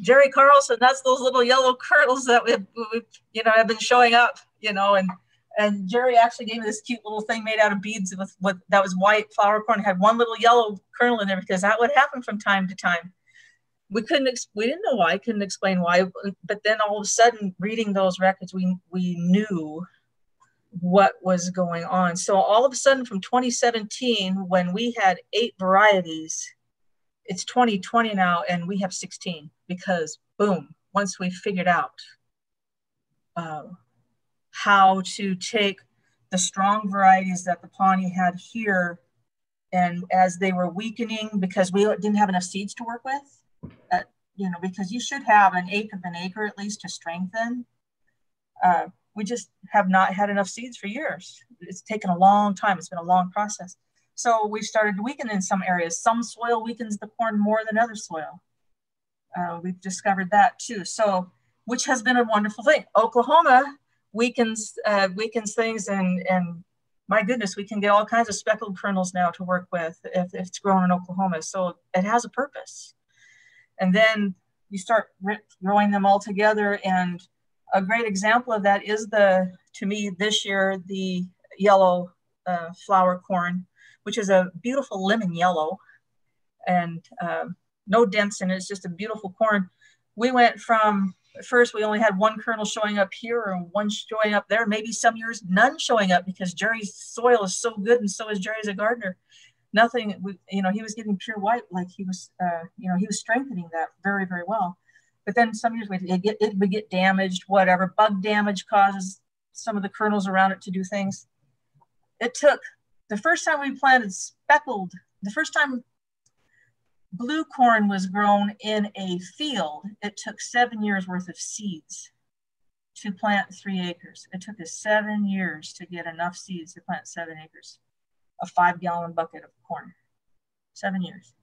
Jerry Carlson, that's those little yellow kernels that we, we, you know, have been showing up, you know, and and Jerry actually gave me this cute little thing made out of beads with what that was white flower corn. It had one little yellow kernel in there because that would happen from time to time we couldn't ex- we didn't know why couldn't explain why but then all of a sudden reading those records we we knew what was going on. So all of a sudden from 2017 when we had eight varieties it's 2020 now and we have 16 because boom once we figured out uh, how to take the strong varieties that the pawnee had here and as they were weakening because we didn't have enough seeds to work with you know, because you should have an eighth of an acre at least to strengthen. Uh, we just have not had enough seeds for years. It's taken a long time. It's been a long process. So we've started weakening in some areas. Some soil weakens the corn more than other soil. Uh, we've discovered that too. So, which has been a wonderful thing. Oklahoma weakens uh, weakens things, and and my goodness, we can get all kinds of speckled kernels now to work with if, if it's grown in Oklahoma. So it has a purpose. And then you start growing them all together and a great example of that is the, to me this year, the yellow uh, flower corn, which is a beautiful lemon yellow and uh, no dents in it. It's just a beautiful corn. We went from first we only had one kernel showing up here and one showing up there. Maybe some years none showing up because Jerry's soil is so good and so is Jerry as a gardener. Nothing, you know, he was getting pure white like he was, uh, you know, he was strengthening that very, very well. But then some years it, get, it would get damaged, whatever. Bug damage causes some of the kernels around it to do things. It took the first time we planted speckled, the first time blue corn was grown in a field, it took seven years worth of seeds to plant three acres. It took us seven years to get enough seeds to plant seven acres, a five gallon bucket of corn. Seven years.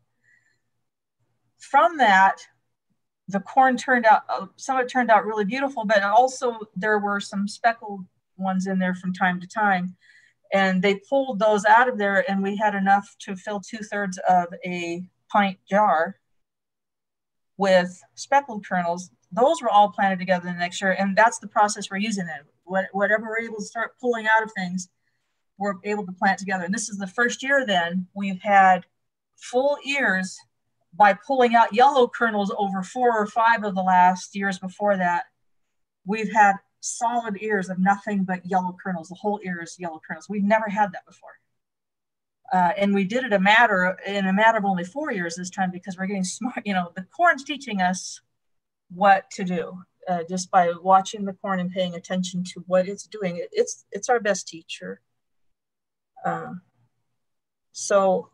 From that, the corn turned out, uh, some of it turned out really beautiful, but also there were some speckled ones in there from time to time. And they pulled those out of there, and we had enough to fill two thirds of a pint jar with speckled kernels. Those were all planted together the next year, and that's the process we're using it. Whatever we're able to start pulling out of things, we're able to plant together. And this is the first year then we've had full ears by pulling out yellow kernels over four or five of the last years before that, we've had solid ears of nothing but yellow kernels. The whole ear is yellow kernels. We've never had that before. Uh, and we did it a matter in a matter of only four years this time because we're getting smart. You know, the corn's teaching us what to do uh, just by watching the corn and paying attention to what it's doing. It, it's it's our best teacher. Uh, so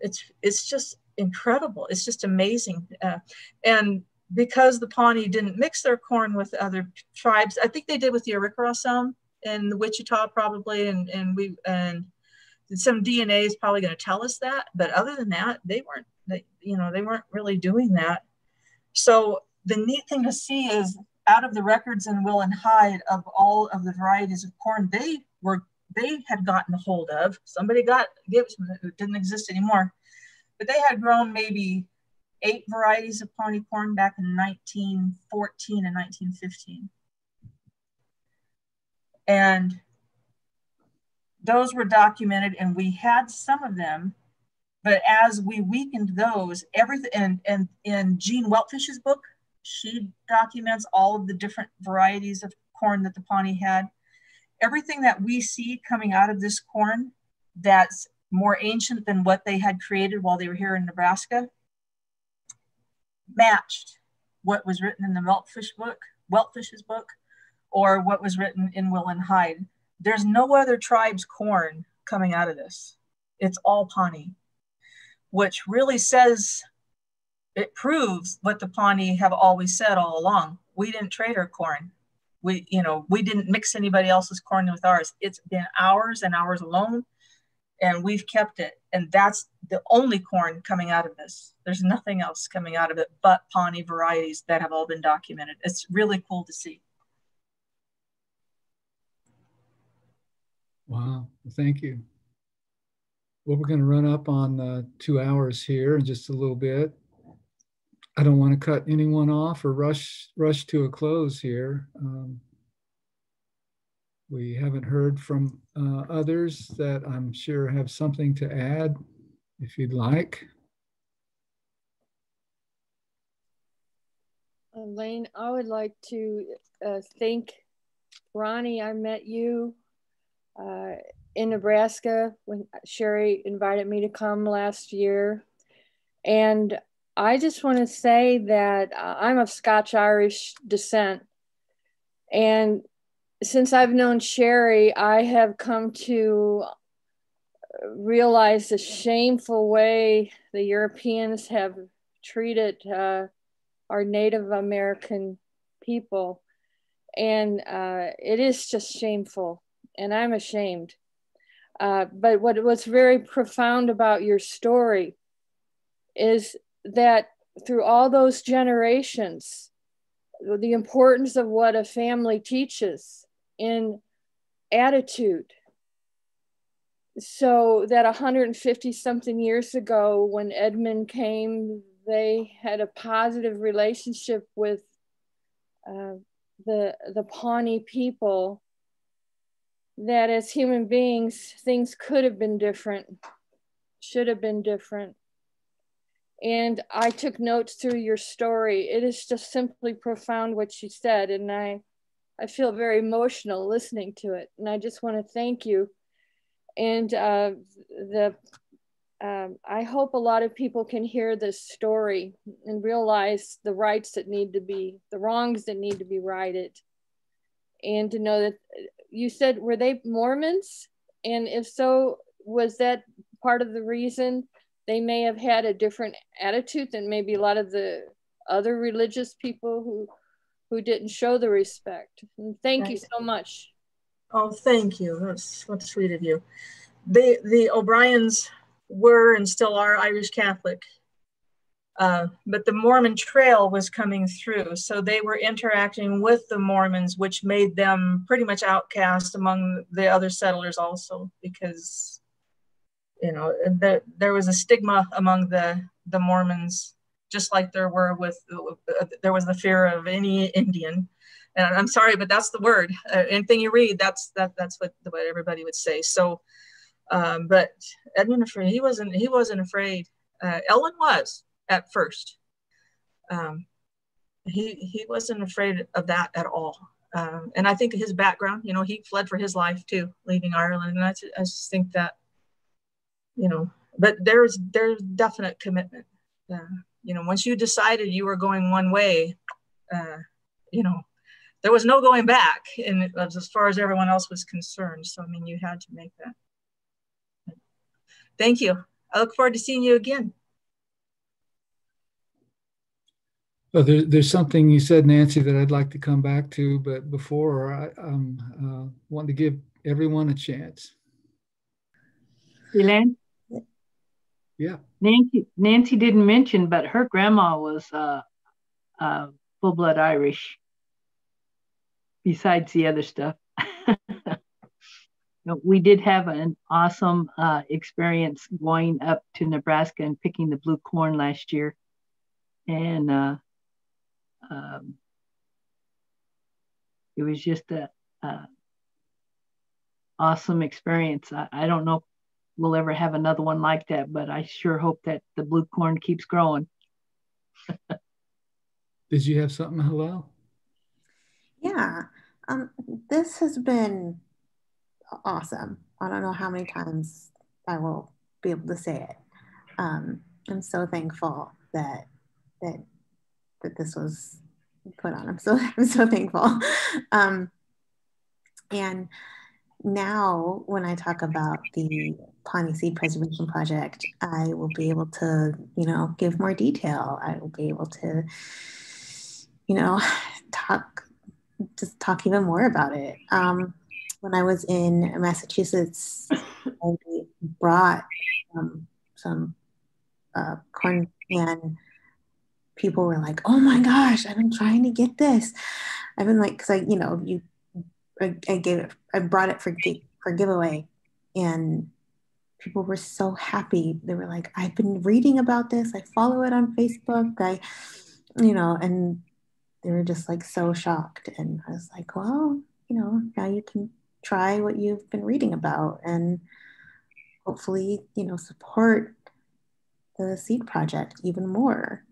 it's it's just incredible. It's just amazing. Uh, and because the Pawnee didn't mix their corn with other tribes, I think they did with the Arikara some in the Wichita probably, and and we and some DNA is probably going to tell us that. But other than that, they weren't. They, you know, they weren't really doing that. So the neat thing to see is out of the records in Will and Hyde of all of the varieties of corn they were they had gotten a hold of. Somebody got give it didn't exist anymore but they had grown maybe eight varieties of Pawnee corn back in 1914 and 1915. And those were documented and we had some of them, but as we weakened those, everything, and, and in Gene Weltfish's book, she documents all of the different varieties of corn that the Pawnee had. Everything that we see coming out of this corn that's more ancient than what they had created while they were here in Nebraska, matched what was written in the Weltfish book, Weltfish's book, or what was written in Will and Hyde. There's no other tribe's corn coming out of this. It's all Pawnee, which really says, it proves what the Pawnee have always said all along. We didn't trade our corn. We, you know, we didn't mix anybody else's corn with ours. It's been ours and ours alone and we've kept it. And that's the only corn coming out of this. There's nothing else coming out of it but Pawnee varieties that have all been documented. It's really cool to see. Wow, thank you. Well, we're going to run up on uh, two hours here in just a little bit. I don't want to cut anyone off or rush rush to a close here. Um, we haven't heard from uh, others that I'm sure have something to add if you'd like. Elaine, I would like to uh, thank Ronnie. I met you uh, in Nebraska when Sherry invited me to come last year. And I just want to say that uh, I'm of Scotch Irish descent. And since I've known Sherry, I have come to realize the shameful way the Europeans have treated uh, our Native American people. And uh, it is just shameful, and I'm ashamed. Uh, but what was very profound about your story is that through all those generations, the importance of what a family teaches in attitude. So that 150 something years ago, when Edmund came, they had a positive relationship with uh, the the Pawnee people. That as human beings, things could have been different, should have been different. And I took notes through your story. It is just simply profound what you said, and I I feel very emotional listening to it. And I just want to thank you. And uh, the um, I hope a lot of people can hear this story and realize the rights that need to be, the wrongs that need to be righted. And to know that you said, were they Mormons? And if so, was that part of the reason they may have had a different attitude than maybe a lot of the other religious people who who didn't show the respect. And thank right. you so much. Oh, thank you. That's that's sweet of you. The the O'Briens were and still are Irish Catholic, uh, but the Mormon Trail was coming through, so they were interacting with the Mormons, which made them pretty much outcast among the other settlers also, because you know the, there was a stigma among the the Mormons just like there were with there was the fear of any Indian. And I'm sorry, but that's the word. Uh, anything you read, that's that that's what what everybody would say. So, um, but Edmund he wasn't he wasn't afraid. Uh, Ellen was at first. Um, he he wasn't afraid of that at all. Um, and I think his background, you know, he fled for his life too, leaving Ireland. And I, I just think that, you know, but there's there's definite commitment. Uh, you know, once you decided you were going one way, uh, you know, there was no going back and as far as everyone else was concerned. So, I mean, you had to make that. Thank you. I look forward to seeing you again. Well, there, there's something you said, Nancy, that I'd like to come back to, but before I um, uh, want to give everyone a chance. Elaine? Yeah. Nancy Nancy didn't mention, but her grandma was uh, uh, full blood Irish. Besides the other stuff, we did have an awesome uh, experience going up to Nebraska and picking the blue corn last year, and uh, um, it was just a, a awesome experience. I, I, don't know we'll ever have another one like that, but I sure hope that the blue corn keeps growing. Did you have something, Hello? Yeah, um, this has been awesome. I don't know how many times I will be able to say it. Um, I'm so thankful that that that this was put on. I'm so I'm so thankful. Um, and now when I talk about the Pawnee Seed Preservation Project, I will be able to, you know, give more detail. I will be able to, you know, talk, just talk even more about it. Um, when I was in Massachusetts, I brought um, some uh, corn and people were like, "Oh my gosh, I've been trying to get this." I've been like, because I, you know, you I, gave it, I brought it for for giveaway, and people were so happy. They were like, "I've been reading about this. I follow it on Facebook. I, you know," and they were just like so shocked. And I was like, "Well, you know, now you can try what you've been reading about, and hopefully, you know, support the seed project even more."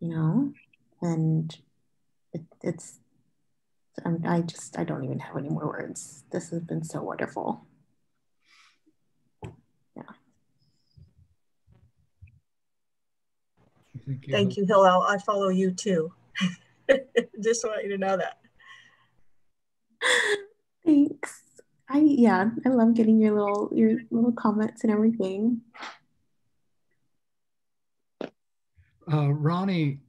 You know, and it, it's I'm, I just, I don't even have any more words. This has been so wonderful. Yeah. Thank you, Thank you Hillel. I follow you too. just want you to know that. Thanks. I yeah, I love getting your little your little comments and everything. Uh, Ronnie,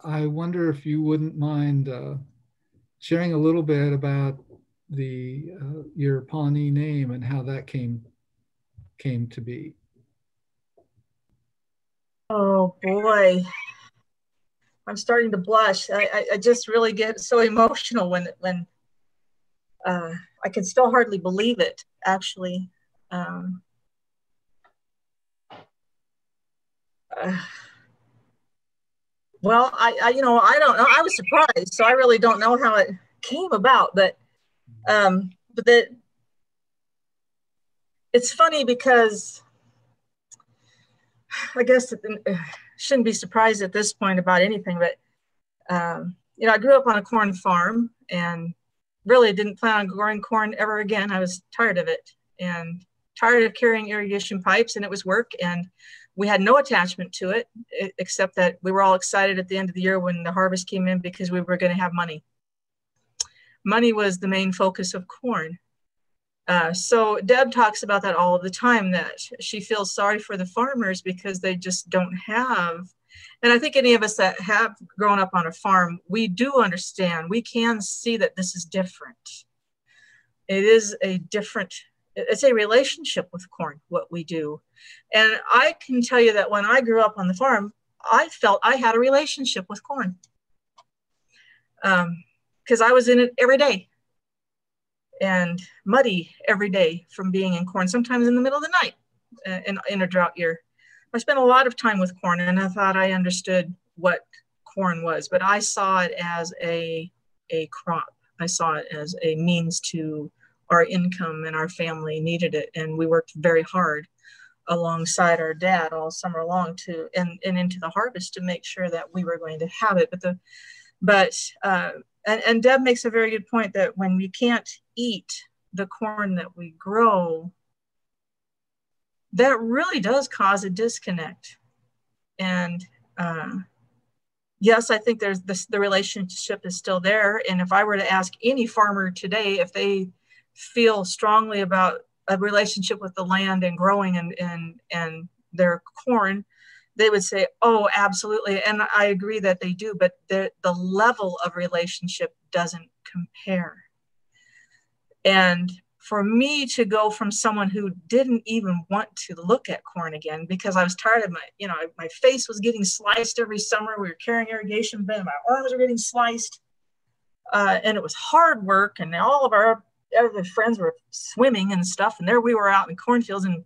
I wonder if you wouldn't mind uh, sharing a little bit about the uh, your Pawnee name and how that came came to be. Oh boy, I'm starting to blush. I, I, just really get so emotional when when uh, I can still hardly believe it. Actually, um, uh, well, I, I, you know, I don't know. I was surprised, so I really don't know how it came about. But, um, but that it's funny because I guess it, shouldn't be surprised at this point about anything. But, um, you know, I grew up on a corn farm and really didn't plan on growing corn ever again. I was tired of it and tired of carrying irrigation pipes, and it was work and we had no attachment to it except that we were all excited at the end of the year when the harvest came in because we were going to have money. Money was the main focus of corn. Uh, so Deb talks about that all the time that she feels sorry for the farmers because they just don't have. And I think any of us that have grown up on a farm, we do understand, we can see that this is different. It is a different it's a relationship with corn what we do. And i can tell you that when i grew up on the farm i felt i had a relationship with corn. Because um, i was in it every day and muddy every day from being in corn sometimes in the middle of the night uh, in, in a drought year. I spent a lot of time with corn and i thought i understood what corn was but i saw it as a a crop. I saw it as a means to our income and our family needed it. And we worked very hard alongside our dad all summer long to and, and into the harvest to make sure that we were going to have it. But the but uh, and, and Deb makes a very good point that when we can't eat the corn that we grow, that really does cause a disconnect. And uh, yes, I think there's this, the relationship is still there. And if I were to ask any farmer today if they feel strongly about a relationship with the land and growing and and and their corn they would say oh absolutely and i agree that they do but the the level of relationship doesn't compare and for me to go from someone who didn't even want to look at corn again because I was tired of my, you know, my face was getting sliced every summer. We were carrying irrigation bin, my arms were getting sliced, uh, and it was hard work. And all of our other friends were swimming and stuff, and there we were out in cornfields, and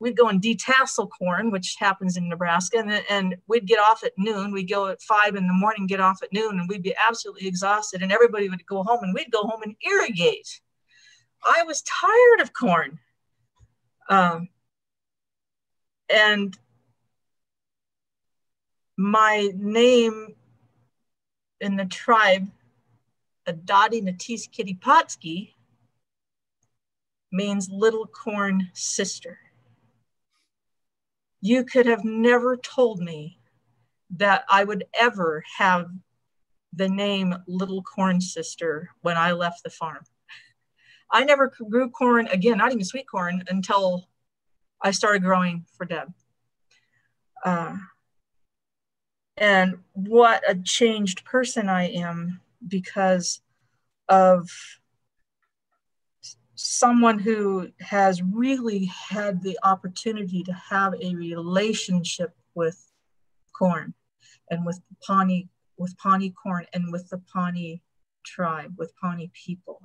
we'd go and detassel corn, which happens in Nebraska, and, and we'd get off at noon. We'd go at five in the morning, get off at noon, and we'd be absolutely exhausted, and everybody would go home, and we'd go home and irrigate. I was tired of corn. Um, and my name in the tribe, Adadi Natis Kitty means little corn sister. You could have never told me that I would ever have the name Little Corn Sister when I left the farm. I never grew corn again, not even sweet corn, until I started growing for Deb. Uh, and what a changed person I am because of someone who has really had the opportunity to have a relationship with corn and with Pawnee, with Pawnee corn and with the Pawnee tribe, with Pawnee people.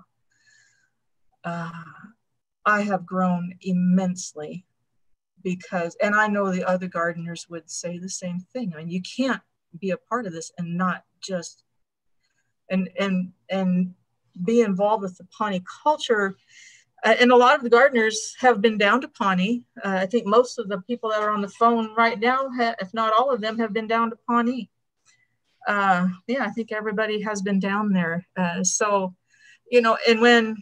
Uh, I have grown immensely because, and I know the other gardeners would say the same thing. I mean, you can't be a part of this and not just, and, and, and be involved with the Pawnee culture. Uh, and a lot of the gardeners have been down to Pawnee. Uh, I think most of the people that are on the phone right now, if not all of them, have been down to Pawnee. Uh, yeah, I think everybody has been down there. Uh, so, you know, and when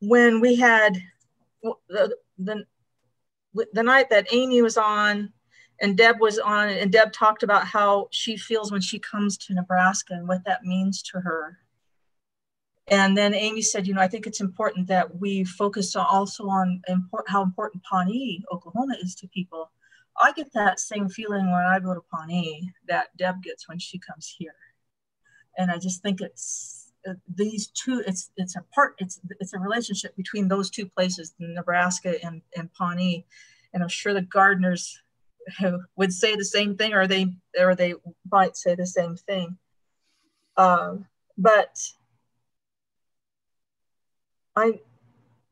when we had the, the the night that Amy was on and Deb was on and Deb talked about how she feels when she comes to Nebraska and what that means to her. And then Amy said, you know, I think it's important that we focus also on import, how important Pawnee, Oklahoma is to people. I get that same feeling when I go to Pawnee that Deb gets when she comes here. and I just think it's uh, these two. It's it's a part. It's it's a relationship between those two places, Nebraska and and Pawnee, and I'm sure the gardeners would say the same thing, or they or they might say the same thing. Um, but I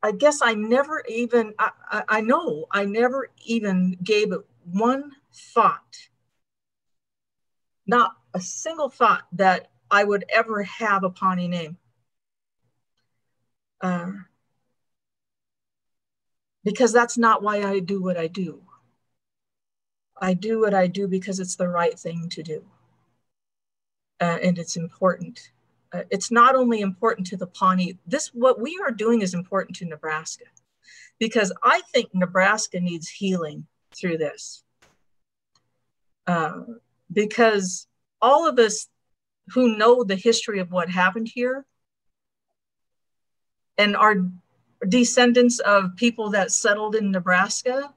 I guess I never even I, I, I know I never even gave it one thought, not a single thought that I would ever have a Pawnee name. Uh, because that's not why I do what I do. I do what I do because it's the right thing to do. Uh, and it's important. Uh, it's not only important to the Pawnee, this, what we are doing is important to Nebraska because I think Nebraska needs healing through this. Uh, because all of us who know the history of what happened here and are descendants of people that settled in Nebraska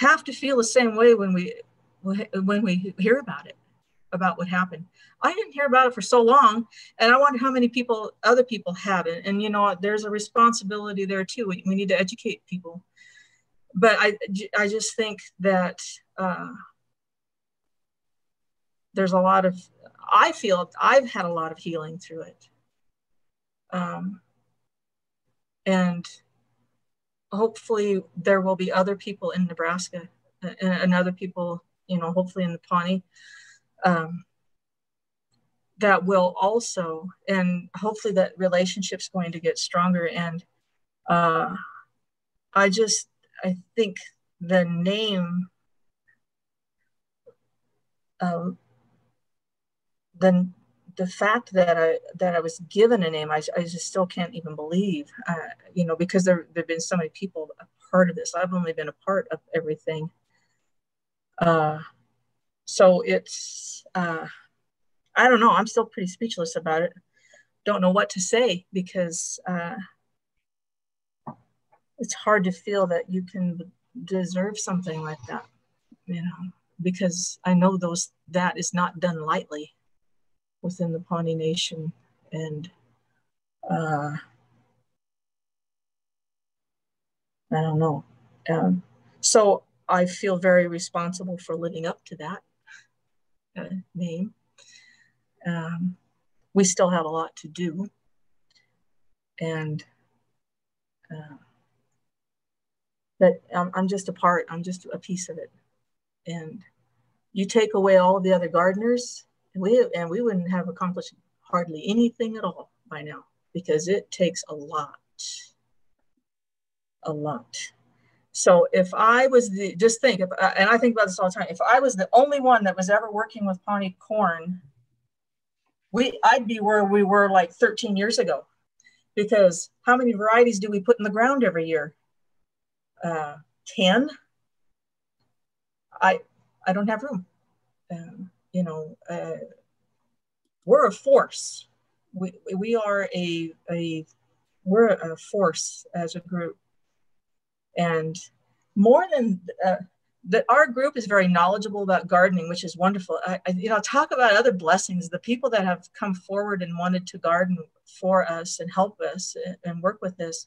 have to feel the same way when we when we hear about it about what happened. I didn't hear about it for so long and i wonder how many people other people have it. And you know there's a responsibility there too. We, we need to educate people. But i i just think that uh, there's a lot of i feel i've had a lot of healing through it. Um, and hopefully there will be other people in Nebraska and, and other people, you know, hopefully in the Pawnee um, that will also, and hopefully that relationship's going to get stronger. And uh, I just, I think the name, um, the the fact that I that I was given a name, I, I just still can't even believe, uh, you know, because there there've been so many people a part of this. I've only been a part of everything. Uh, so it's uh, I don't know. I'm still pretty speechless about it. Don't know what to say because uh, it's hard to feel that you can deserve something like that, you know, because I know those that is not done lightly within the Pawnee Nation. And uh, I don't know. Um, so I feel very responsible for living up to that uh, name. Um, we still have a lot to do. And uh, but I'm, I'm just a part, I'm just a piece of it. And you take away all of the other gardeners, and we and we wouldn't have accomplished hardly anything at all by now because it takes a lot. A lot. So if i was the just think if, and i think about this all the time if i was the only one that was ever working with pawnee corn we i'd be where we were like 13 years ago. Because how many varieties do we put in the ground every year? Uh, 10 i i don't have room. Um, you know, uh, we're a force. We, we are a, a, we're a force as a group. And more than uh, that, our group is very knowledgeable about gardening, which is wonderful. I, I, you know, talk about other blessings, the people that have come forward and wanted to garden for us and help us and work with us,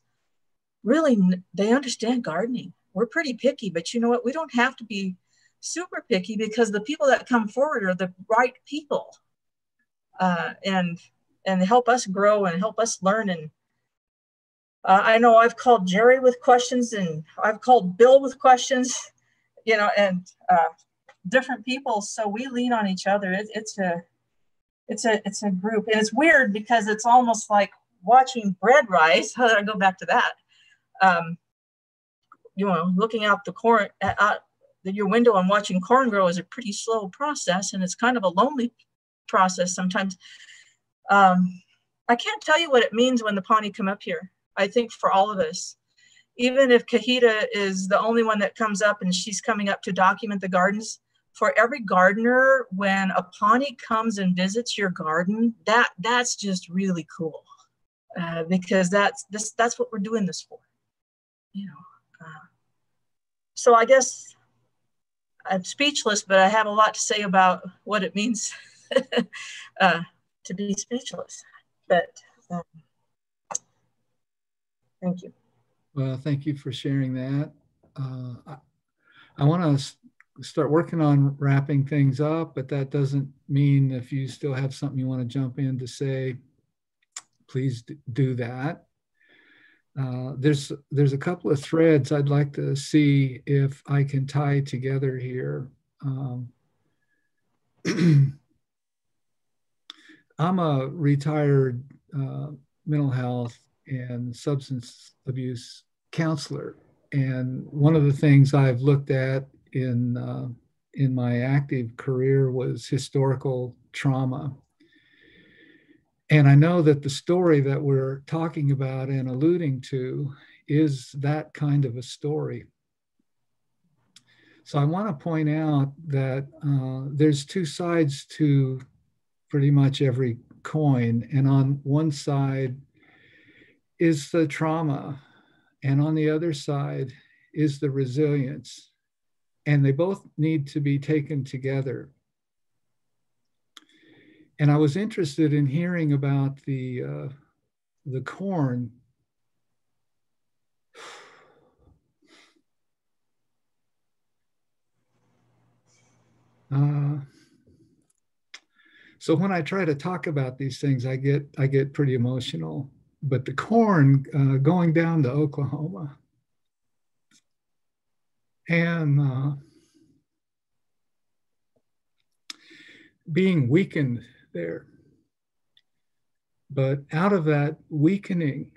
really, they understand gardening. We're pretty picky, but you know what? We don't have to be super picky because the people that come forward are the right people uh, and and help us grow and help us learn. And uh, i know i've called jerry with questions and i've called bill with questions you know and uh, different people. So we lean on each other. It, it's a it's a it's a group. And it's weird because it's almost like watching bread rise. I go back to that. Um, you know looking out the corn out your window on watching corn grow is a pretty slow process and it's kind of a lonely process sometimes. Um, I can't tell you what it means when the Pawnee come up here. I think for all of us, even if Kahita is the only one that comes up and she's coming up to document the gardens, for every gardener, when a Pawnee comes and visits your garden, that that's just really cool uh, because that's this that's what we're doing this for, you know. Uh, so I guess I'm speechless, but I have a lot to say about what it means uh, to be speechless. But um, thank you. Well, thank you for sharing that. Uh, I, I want to start working on wrapping things up, but that doesn't mean if you still have something you want to jump in to say, please do that. Uh, there's there's a couple of threads I'd like to see if I can tie together here. Um, I'm a retired uh, mental health and substance abuse counselor, and one of the things I've looked at in uh, in my active career was historical trauma. And I know that the story that we're talking about and alluding to is that kind of a story. So I want to point out that uh, there's two sides to pretty much every coin. And on one side is the trauma, and on the other side is the resilience and they both need to be taken together. And I was interested in hearing about the uh, the corn. Uh, so when I try to talk about these things, I get I get pretty emotional. But the corn uh, going down to Oklahoma, and uh, being weakened there. But out of that weakening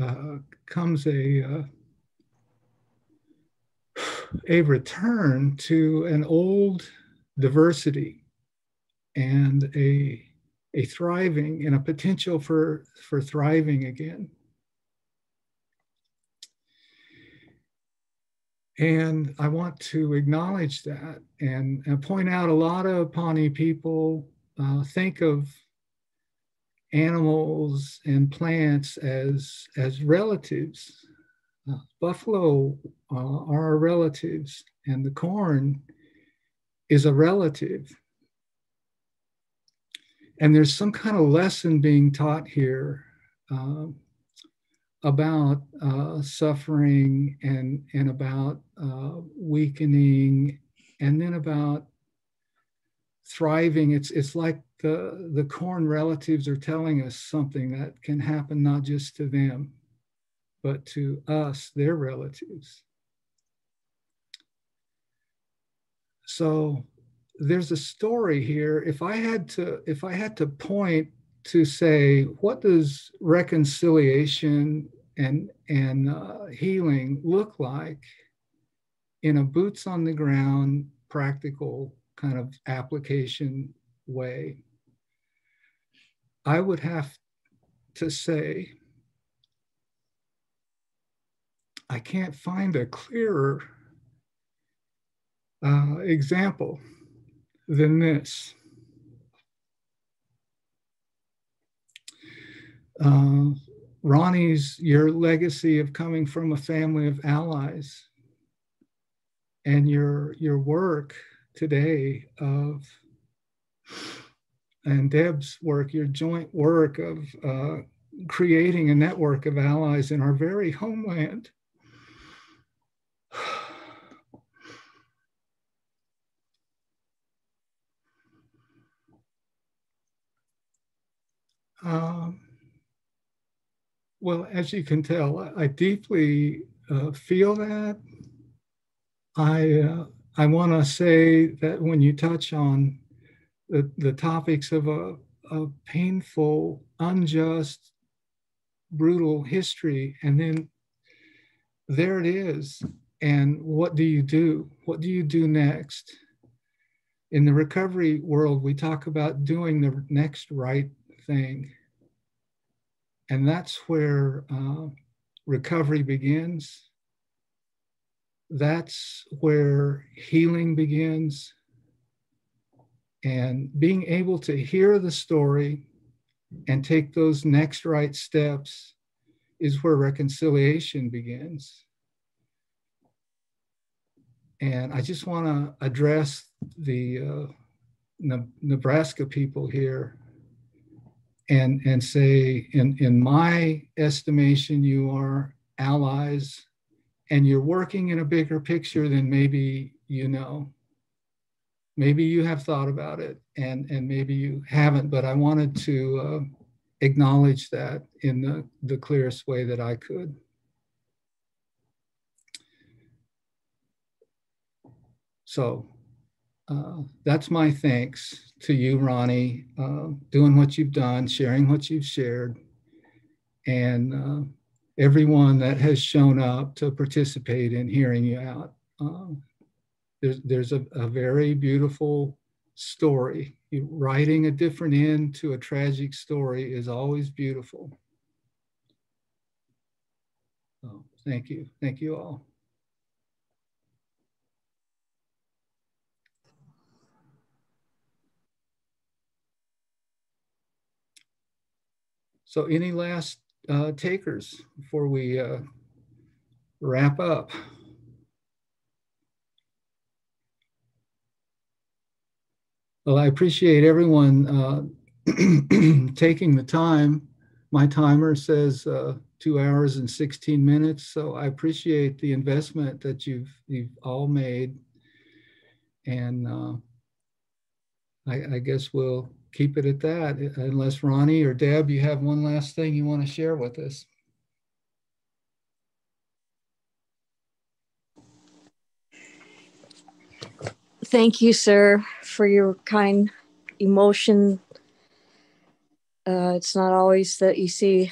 uh, comes a uh, a return to an old diversity and a a thriving and a potential for for thriving again. And I want to acknowledge that and, and point out a lot of Pawnee people uh, think of animals and plants as, as relatives. Uh, buffalo uh, are our relatives, and the corn is a relative. And there's some kind of lesson being taught here um, about uh, suffering and, and about uh, weakening and then about thriving. It's, it's like the, the corn relatives are telling us something that can happen not just to them, but to us, their relatives. So there's a story here. If I had to, if I had to point to say, what does reconciliation and, and uh, healing look like in a boots on the ground, practical kind of application way? I would have to say, I can't find a clearer uh, example than this. Uh, Ronnie's your legacy of coming from a family of allies and your your work today of and Deb's work, your joint work of uh, creating a network of allies in our very homeland. Um, well, as you can tell, I deeply uh, feel that. I uh, I want to say that when you touch on the, the topics of a, a painful, unjust, brutal history, and then there it is. And what do you do? What do you do next? In the recovery world, we talk about doing the next right thing. And that's where uh, recovery begins. That's where healing begins. And being able to hear the story and take those next right steps is where reconciliation begins. and I just want to address the uh, Ne- Nebraska people here and and say in in my estimation you are allies and you're working in a bigger picture than maybe you know maybe you have thought about it and and maybe you haven't but i wanted to uh, acknowledge that in the the clearest way that i could. So uh, that's my thanks to you, Ronnie, uh, doing what you've done, sharing what you've shared, and uh, everyone that has shown up to participate in hearing you out. Uh, there's there's a, a, very beautiful story. Writing a different end to a tragic story is always beautiful. So thank you. Thank you all. So any last uh, takers before we uh, wrap up? Well, I appreciate everyone uh, taking the time. My timer says uh, two hours and 16 minutes, so I appreciate the investment that you've you've all made. And uh, I, I guess we'll keep it at that, unless Ronnie or Deb, you have one last thing you want to share with us. Thank you, sir, for your kind emotion. Uh, it's not always that you see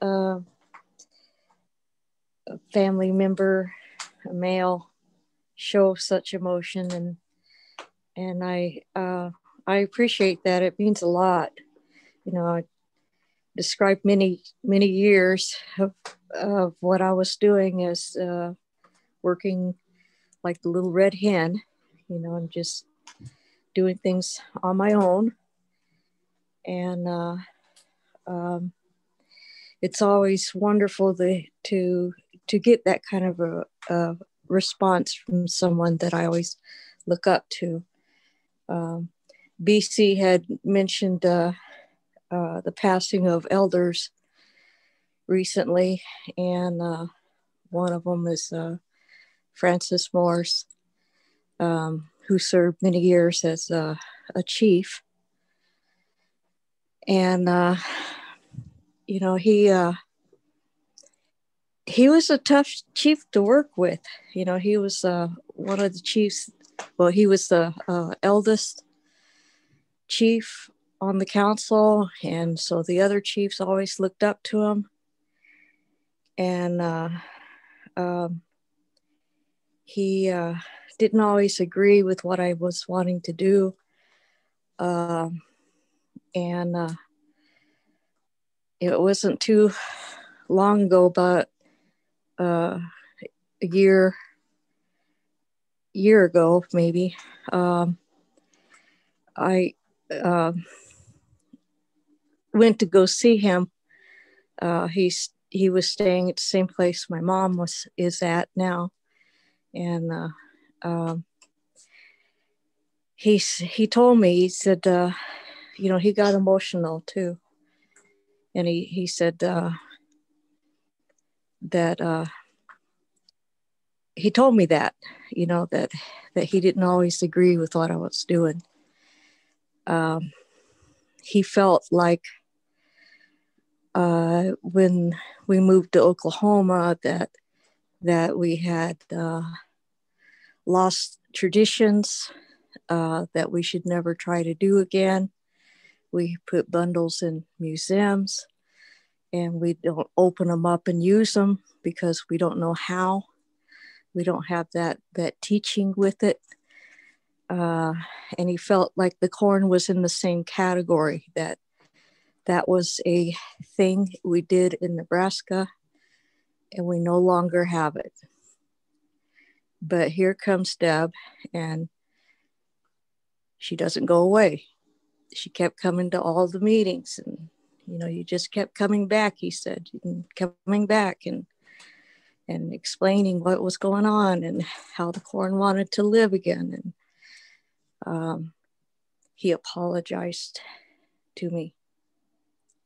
uh, a family member, a male, show such emotion, and and I uh, I appreciate that. It means a lot. You know, I described many, many years of, of what I was doing as uh, working like the little red hen. You know, I'm just doing things on my own. And uh, um, it's always wonderful to, to, to get that kind of a, a response from someone that I always look up to. Um, BC had mentioned uh, uh, the passing of elders recently, and uh, one of them is uh, Francis Morse, um, who served many years as a chief. And, uh, you know, he, uh, he was a tough chief to work with. You know, he was one of the chiefs, well, he was the eldest chief on the council, and so the other chiefs always looked up to him. And uh, um, he uh, didn't always agree with what I was wanting to do. Uh, and it wasn't too long ago, but uh, a year year ago, maybe. Um, I uh, went to go see him. Uh, he's he was staying at the same place my mom was is at now, and uh, um, he he told me he said uh, you know he got emotional too, and he he said uh, that uh, he told me that you know that that he didn't always agree with what I was doing um, he felt like uh, when we moved to Oklahoma that that we had uh, lost traditions uh, that we should never try to do again. We put bundles in museums and we don't open them up and use them because we don't know how. We don't have that that teaching with it uh, and he felt like the corn was in the same category that that was a thing we did in Nebraska and we no longer have it. But here comes Deb and she doesn't go away. She kept coming to all the meetings and you know you just kept coming back he said and coming back and and explaining what was going on and how the corn wanted to live again. And um, he apologized to me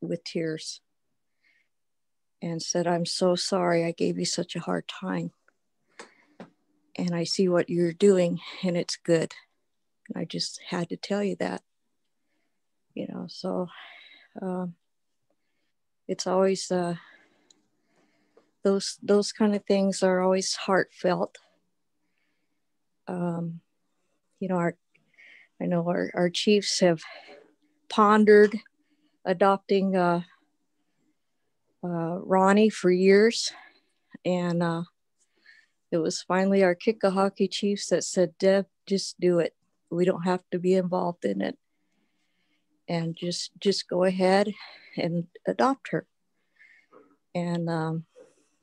with tears and said, I'm so sorry I gave you such a hard time. And I see what you're doing, and it's good. I just had to tell you that, you know. So um, it's always uh, those those kind of things are always heartfelt. Um, you know, our I know our, our chiefs have pondered adopting uh, uh, Ronnie for years. And uh, it was finally our Kitkehahki chiefs that said, Deb, just do it. We don't have to be involved in it. And just just go ahead and adopt her. And um,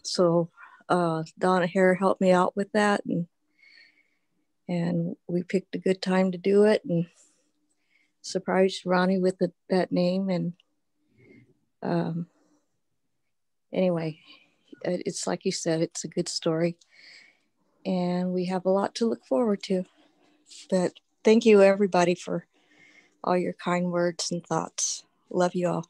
so uh, Donna Hare helped me out with that. And and we picked a good time to do it and surprised Ronnie with the, that name. And um, anyway, it's like you said, it's a good story. And we have a lot to look forward to. But thank you, everybody, for all your kind words and thoughts. Love you all.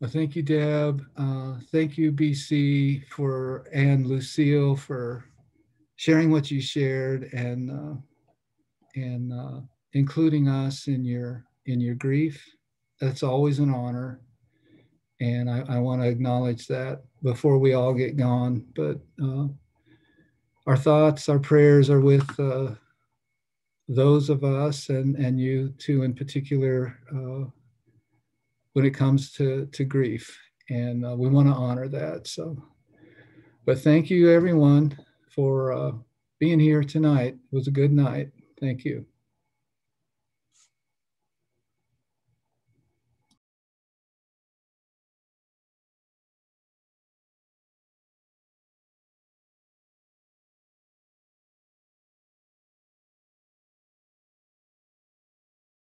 Well, thank you, Deb. Uh, thank you, BC, for and Lucille for sharing what you shared and uh, and uh, including us in your in your grief that's always an honor. And I, I want to acknowledge that before we all get gone. But uh, our thoughts, our prayers are with uh, those of us and, and you too in particular uh, when it comes to, to grief. And uh, we want to honor that. So, but thank you everyone for uh, being here tonight. It was a good night. Thank you.